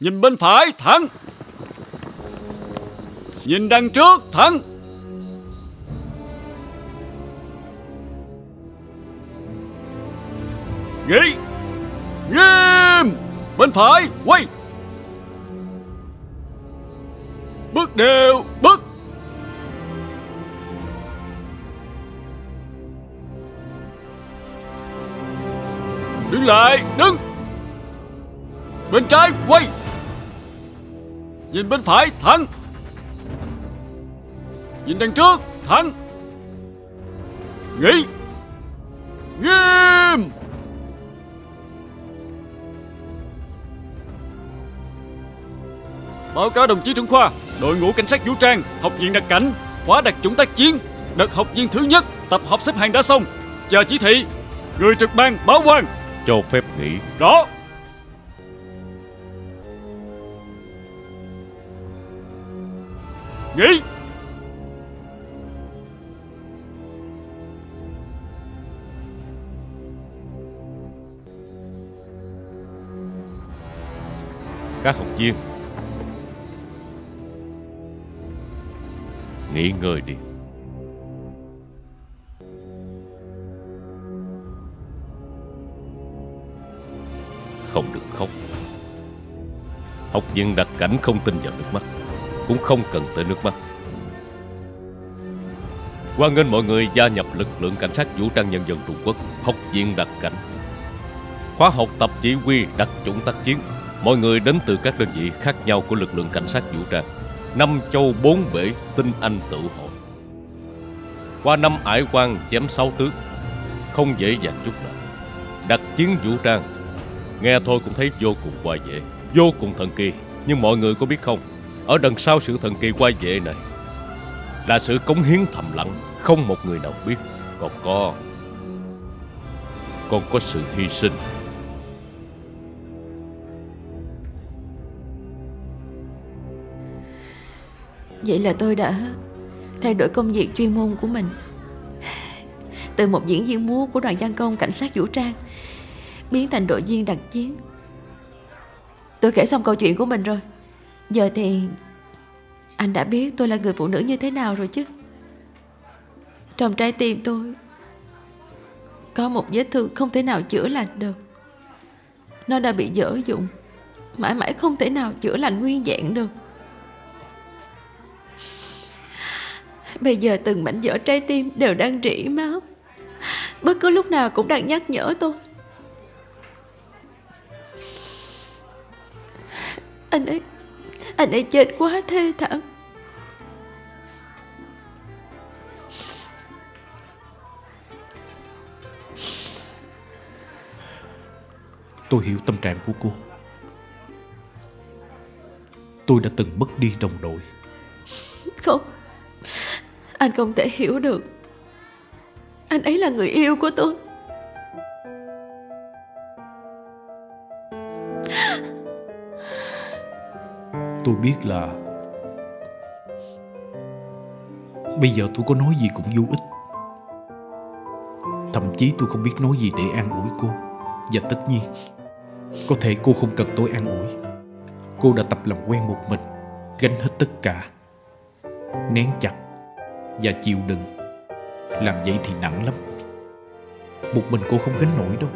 Nhìn bên phải thẳng Nhìn đằng trước thẳng Nghỉ. Bên phải, quay. Bước đều, bước. Đứng lại, đứng. Bên trái, quay. Nhìn bên phải, thẳng. Nhìn đằng trước, thẳng. Nghỉ. Nghỉ. Báo cáo đồng chí trưởng khoa Đội ngũ cảnh sát vũ trang Học viện đặc cảnh Khóa đặc chủng tác chiến Đợt học viên thứ nhất Tập hợp xếp hàng đã xong. Chờ chỉ thị Người trực ban báo quan. Cho phép nghỉ. Rõ. Nghỉ. Các học viên Nghỉ ngơi đi. Không được khóc. Học viên đặc cảnh không tin vào nước mắt, Cũng không cần tới nước mắt. Hoan nghênh mọi người gia nhập lực lượng cảnh sát vũ trang nhân dân Trung Quốc, Học viên đặc cảnh. Khóa học tập chỉ huy đặc chủng tác chiến. Mọi người đến từ các đơn vị khác nhau của lực lượng cảnh sát vũ trang. Năm châu bốn bể, tinh anh tự hội. Qua năm ải quan chém sáu tước, Không dễ dàng chút nào. Đặt chiến vũ trang, Nghe thôi cũng thấy vô cùng qua dễ, Vô cùng thần kỳ. Nhưng mọi người có biết không, Ở đằng sau sự thần kỳ qua dễ này Là sự cống hiến thầm lặng, Không một người nào biết. Còn có Còn có sự hy sinh. Vậy là tôi đã thay đổi công việc chuyên môn của mình. Từ một diễn viên múa của đoàn văn công cảnh sát vũ trang, Biến thành đội viên đặc chiến. Tôi kể xong câu chuyện của mình rồi. Giờ thì Anh đã biết tôi là người phụ nữ như thế nào rồi chứ. Trong trái tim tôi Có một vết thương không thể nào chữa lành được. Nó đã bị dở dụng, Mãi mãi không thể nào chữa lành nguyên vẹn được. Bây giờ từng mảnh vỡ trái tim đều đang rỉ máu. Bất cứ lúc nào cũng đang nhắc nhở tôi. Anh ấy Anh ấy chết quá thê thảm. Tôi hiểu tâm trạng của cô. Tôi đã từng mất đi đồng đội. Không anh không thể hiểu được. Anh ấy là người yêu của tôi. Tôi biết là Bây giờ tôi có nói gì cũng vô ích. Thậm chí tôi không biết nói gì để an ủi cô. Và tất nhiên, Có thể cô không cần tôi an ủi. Cô đã tập làm quen một mình, Gánh hết tất cả, Nén chặt và chịu đựng. Làm vậy thì nặng lắm. Một mình cô không gánh nổi đâu.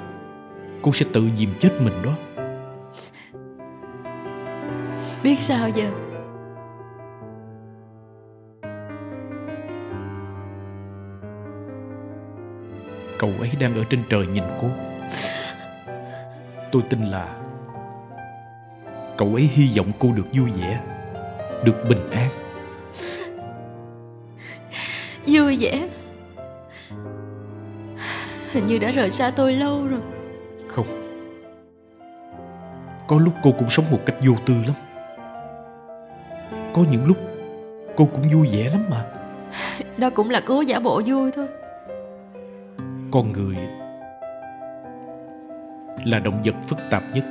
Cô sẽ tự dìm chết mình đó. Biết sao giờ? Cậu ấy đang ở trên trời nhìn cô. Tôi tin là Cậu ấy hy vọng cô được vui vẻ Được bình an Vui vẻ. Hình như đã rời xa tôi lâu rồi. Không. Có lúc cô cũng sống một cách vô tư lắm. Có những lúc Cô cũng vui vẻ lắm mà. Đó cũng là cố giả bộ vui thôi. Con người Là động vật phức tạp nhất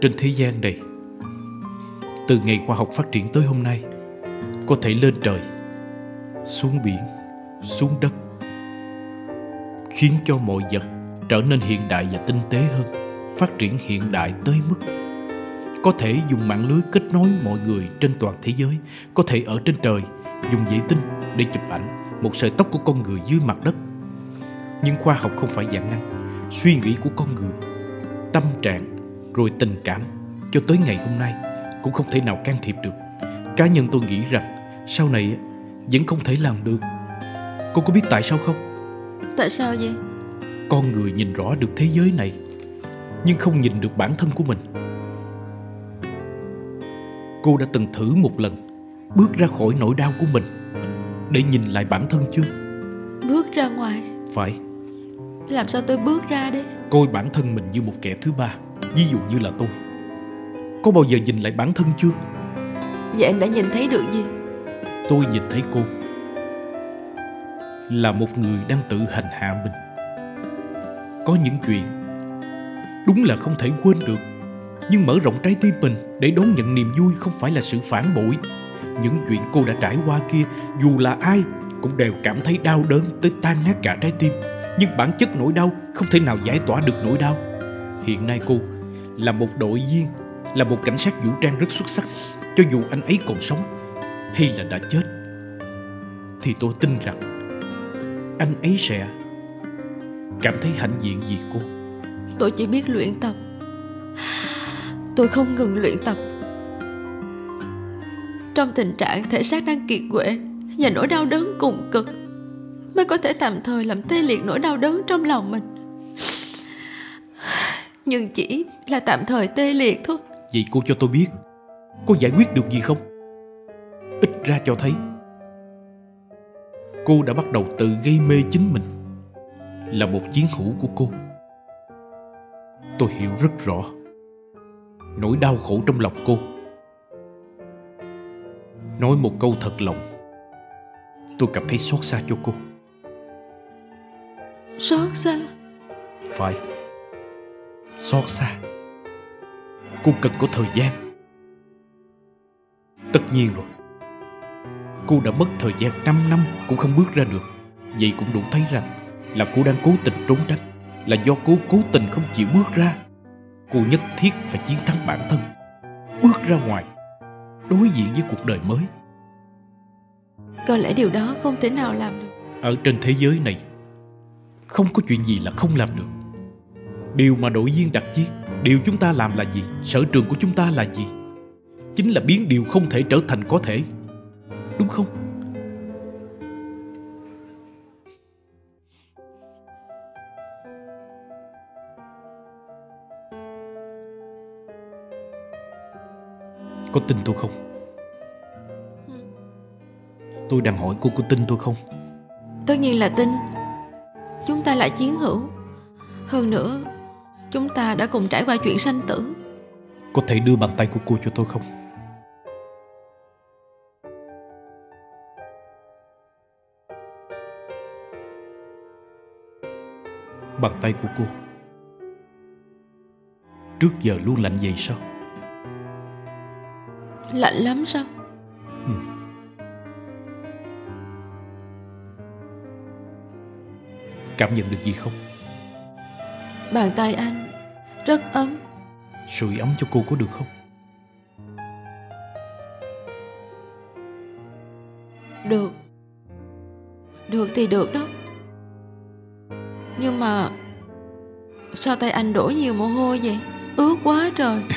Trên thế gian này. Từ ngày khoa học phát triển tới hôm nay Có thể lên trời Xuống biển xuống đất, Khiến cho mọi vật trở nên hiện đại và tinh tế hơn, Phát triển hiện đại tới mức Có thể dùng mạng lưới kết nối mọi người trên toàn thế giới, Có thể ở trên trời Dùng vệ tinh để chụp ảnh Một sợi tóc của con người dưới mặt đất. Nhưng khoa học không phải dạng năng Suy nghĩ của con người, Tâm trạng, Rồi tình cảm Cho tới ngày hôm nay Cũng không thể nào can thiệp được. Cá nhân tôi nghĩ rằng Sau này vẫn không thể làm được. Cô có biết tại sao không? Tại sao vậy? Con người nhìn rõ được thế giới này Nhưng không nhìn được bản thân của mình. Cô đã từng thử một lần Bước ra khỏi nỗi đau của mình Để nhìn lại bản thân chưa? Bước ra ngoài. Phải. Làm sao tôi bước ra đấy Coi bản thân mình như một kẻ thứ ba Ví dụ như là tôi. Có bao giờ nhìn lại bản thân chưa? Vậy anh đã nhìn thấy được gì? Tôi nhìn thấy cô là một người đang tự hành hạ mình. Có những chuyện, Đúng là không thể quên được, Nhưng mở rộng trái tim mình Để đón nhận niềm vui không phải là sự phản bội. Những chuyện cô đã trải qua kia, Dù là ai Cũng đều cảm thấy đau đớn tới tan nát cả trái tim. Nhưng bản chất nỗi đau Không thể nào giải tỏa được nỗi đau. Hiện nay cô là một đội viên, Là một cảnh sát vũ trang rất xuất sắc. Cho dù anh ấy còn sống Hay là đã chết, Thì tôi tin rằng anh ấy sẽ Cảm thấy hãnh diện vì cô. Tôi chỉ biết luyện tập. Tôi không ngừng luyện tập. Trong tình trạng thể xác đang kiệt quệ Và nỗi đau đớn cùng cực Mới có thể tạm thời làm tê liệt nỗi đau đớn trong lòng mình. Nhưng chỉ là tạm thời tê liệt thôi. Vậy cô cho tôi biết Cô giải quyết được gì không? Ít ra cho thấy Cô đã bắt đầu tự gây mê chính mình. Là một chiến hữu của cô. Tôi hiểu rất rõ Nỗi đau khổ trong lòng cô. Nói một câu thật lòng Tôi cảm thấy xót xa cho cô. Xót xa? Phải Xót xa. Cô cần có thời gian. Tất nhiên rồi Cô đã mất thời gian 5 năm Cũng không bước ra được. Vậy cũng đủ thấy rằng Là cô đang cố tình trốn tránh Là do cô cố tình không chịu bước ra. Cô nhất thiết phải chiến thắng bản thân Bước ra ngoài Đối diện với cuộc đời mới. Có lẽ điều đó không thể nào làm được. Ở trên thế giới này Không có chuyện gì là không làm được. Điều mà đội viên đặt viết Điều chúng ta làm là gì Sở trường của chúng ta là gì Chính là biến điều không thể trở thành có thể Đúng không? Có tin tôi không? Tôi đang hỏi cô có tin tôi không? Tất nhiên là tin. Chúng ta là chiến hữu. Hơn nữa Chúng ta đã cùng trải qua chuyện sanh tử. Có thể đưa bàn tay của cô cho tôi không Bàn tay của cô. Trước giờ luôn lạnh vậy sao? Lạnh lắm sao? Cảm nhận được gì không? Bàn tay anh Rất ấm. Sưởi ấm cho cô có được không? Được. Được thì được đó Nhưng mà Sao tay anh đổ nhiều mồ hôi vậy? Ướt quá trời.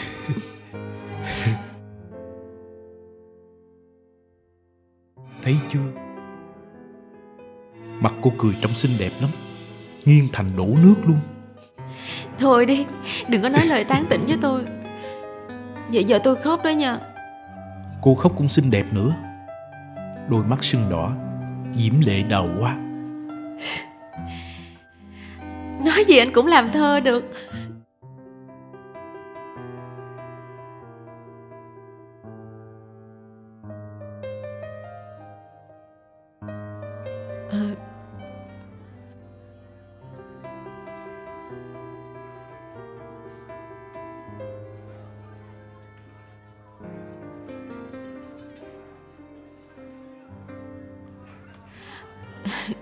Thấy chưa? Mặt cô cười trông xinh đẹp lắm. Nghiêng thành đổ nước luôn. Thôi đi Đừng có nói lời tán tỉnh với tôi. Vậy giờ tôi khóc đó nha. Cô khóc cũng xinh đẹp nữa. Đôi mắt sưng đỏ Diễm lệ đào hoa Nói gì anh cũng làm thơ được. Ờ.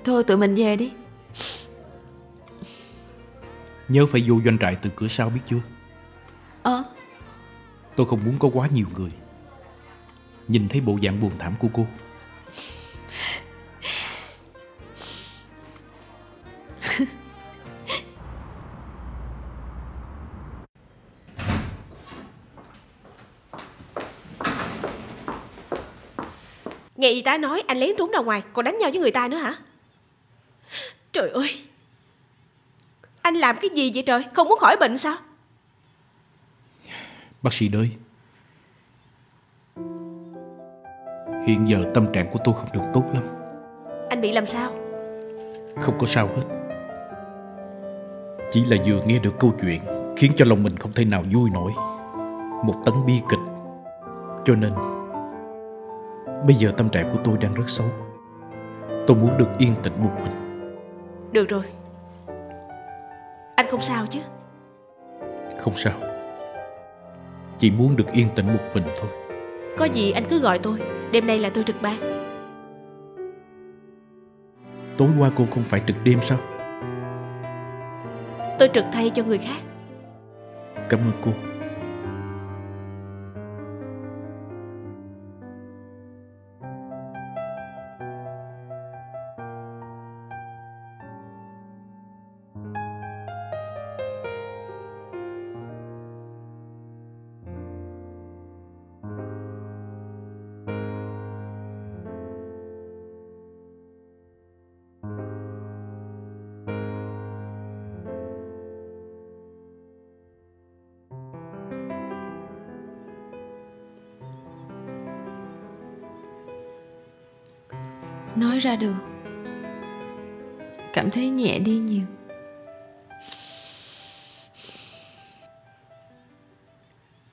Thôi tụi mình về đi. Nhớ phải vô doanh trại từ cửa sau biết chưa? Ờ. Tôi không muốn có quá nhiều người. Nhìn thấy bộ dạng buồn thảm của cô. Nghe y tá nói anh lén trốn ra ngoài Còn đánh nhau với người ta nữa hả? Trời ơi Anh làm cái gì vậy trời? Không muốn khỏi bệnh sao? Bác sĩ ơi Hiện giờ tâm trạng của tôi không được tốt lắm. Anh bị làm sao? Không có sao hết. Chỉ là vừa nghe được câu chuyện Khiến cho lòng mình không thể nào vui nổi. Một tấn bi kịch. Cho nên Bây giờ tâm trạng của tôi đang rất xấu. Tôi muốn được yên tĩnh một mình. Được rồi Anh không sao chứ? Không sao. Chỉ muốn được yên tĩnh một mình thôi. Có gì anh cứ gọi tôi. Đêm nay là tôi trực ban. Tối qua cô không phải trực đêm sao? Tôi trực thay cho người khác. Cảm ơn cô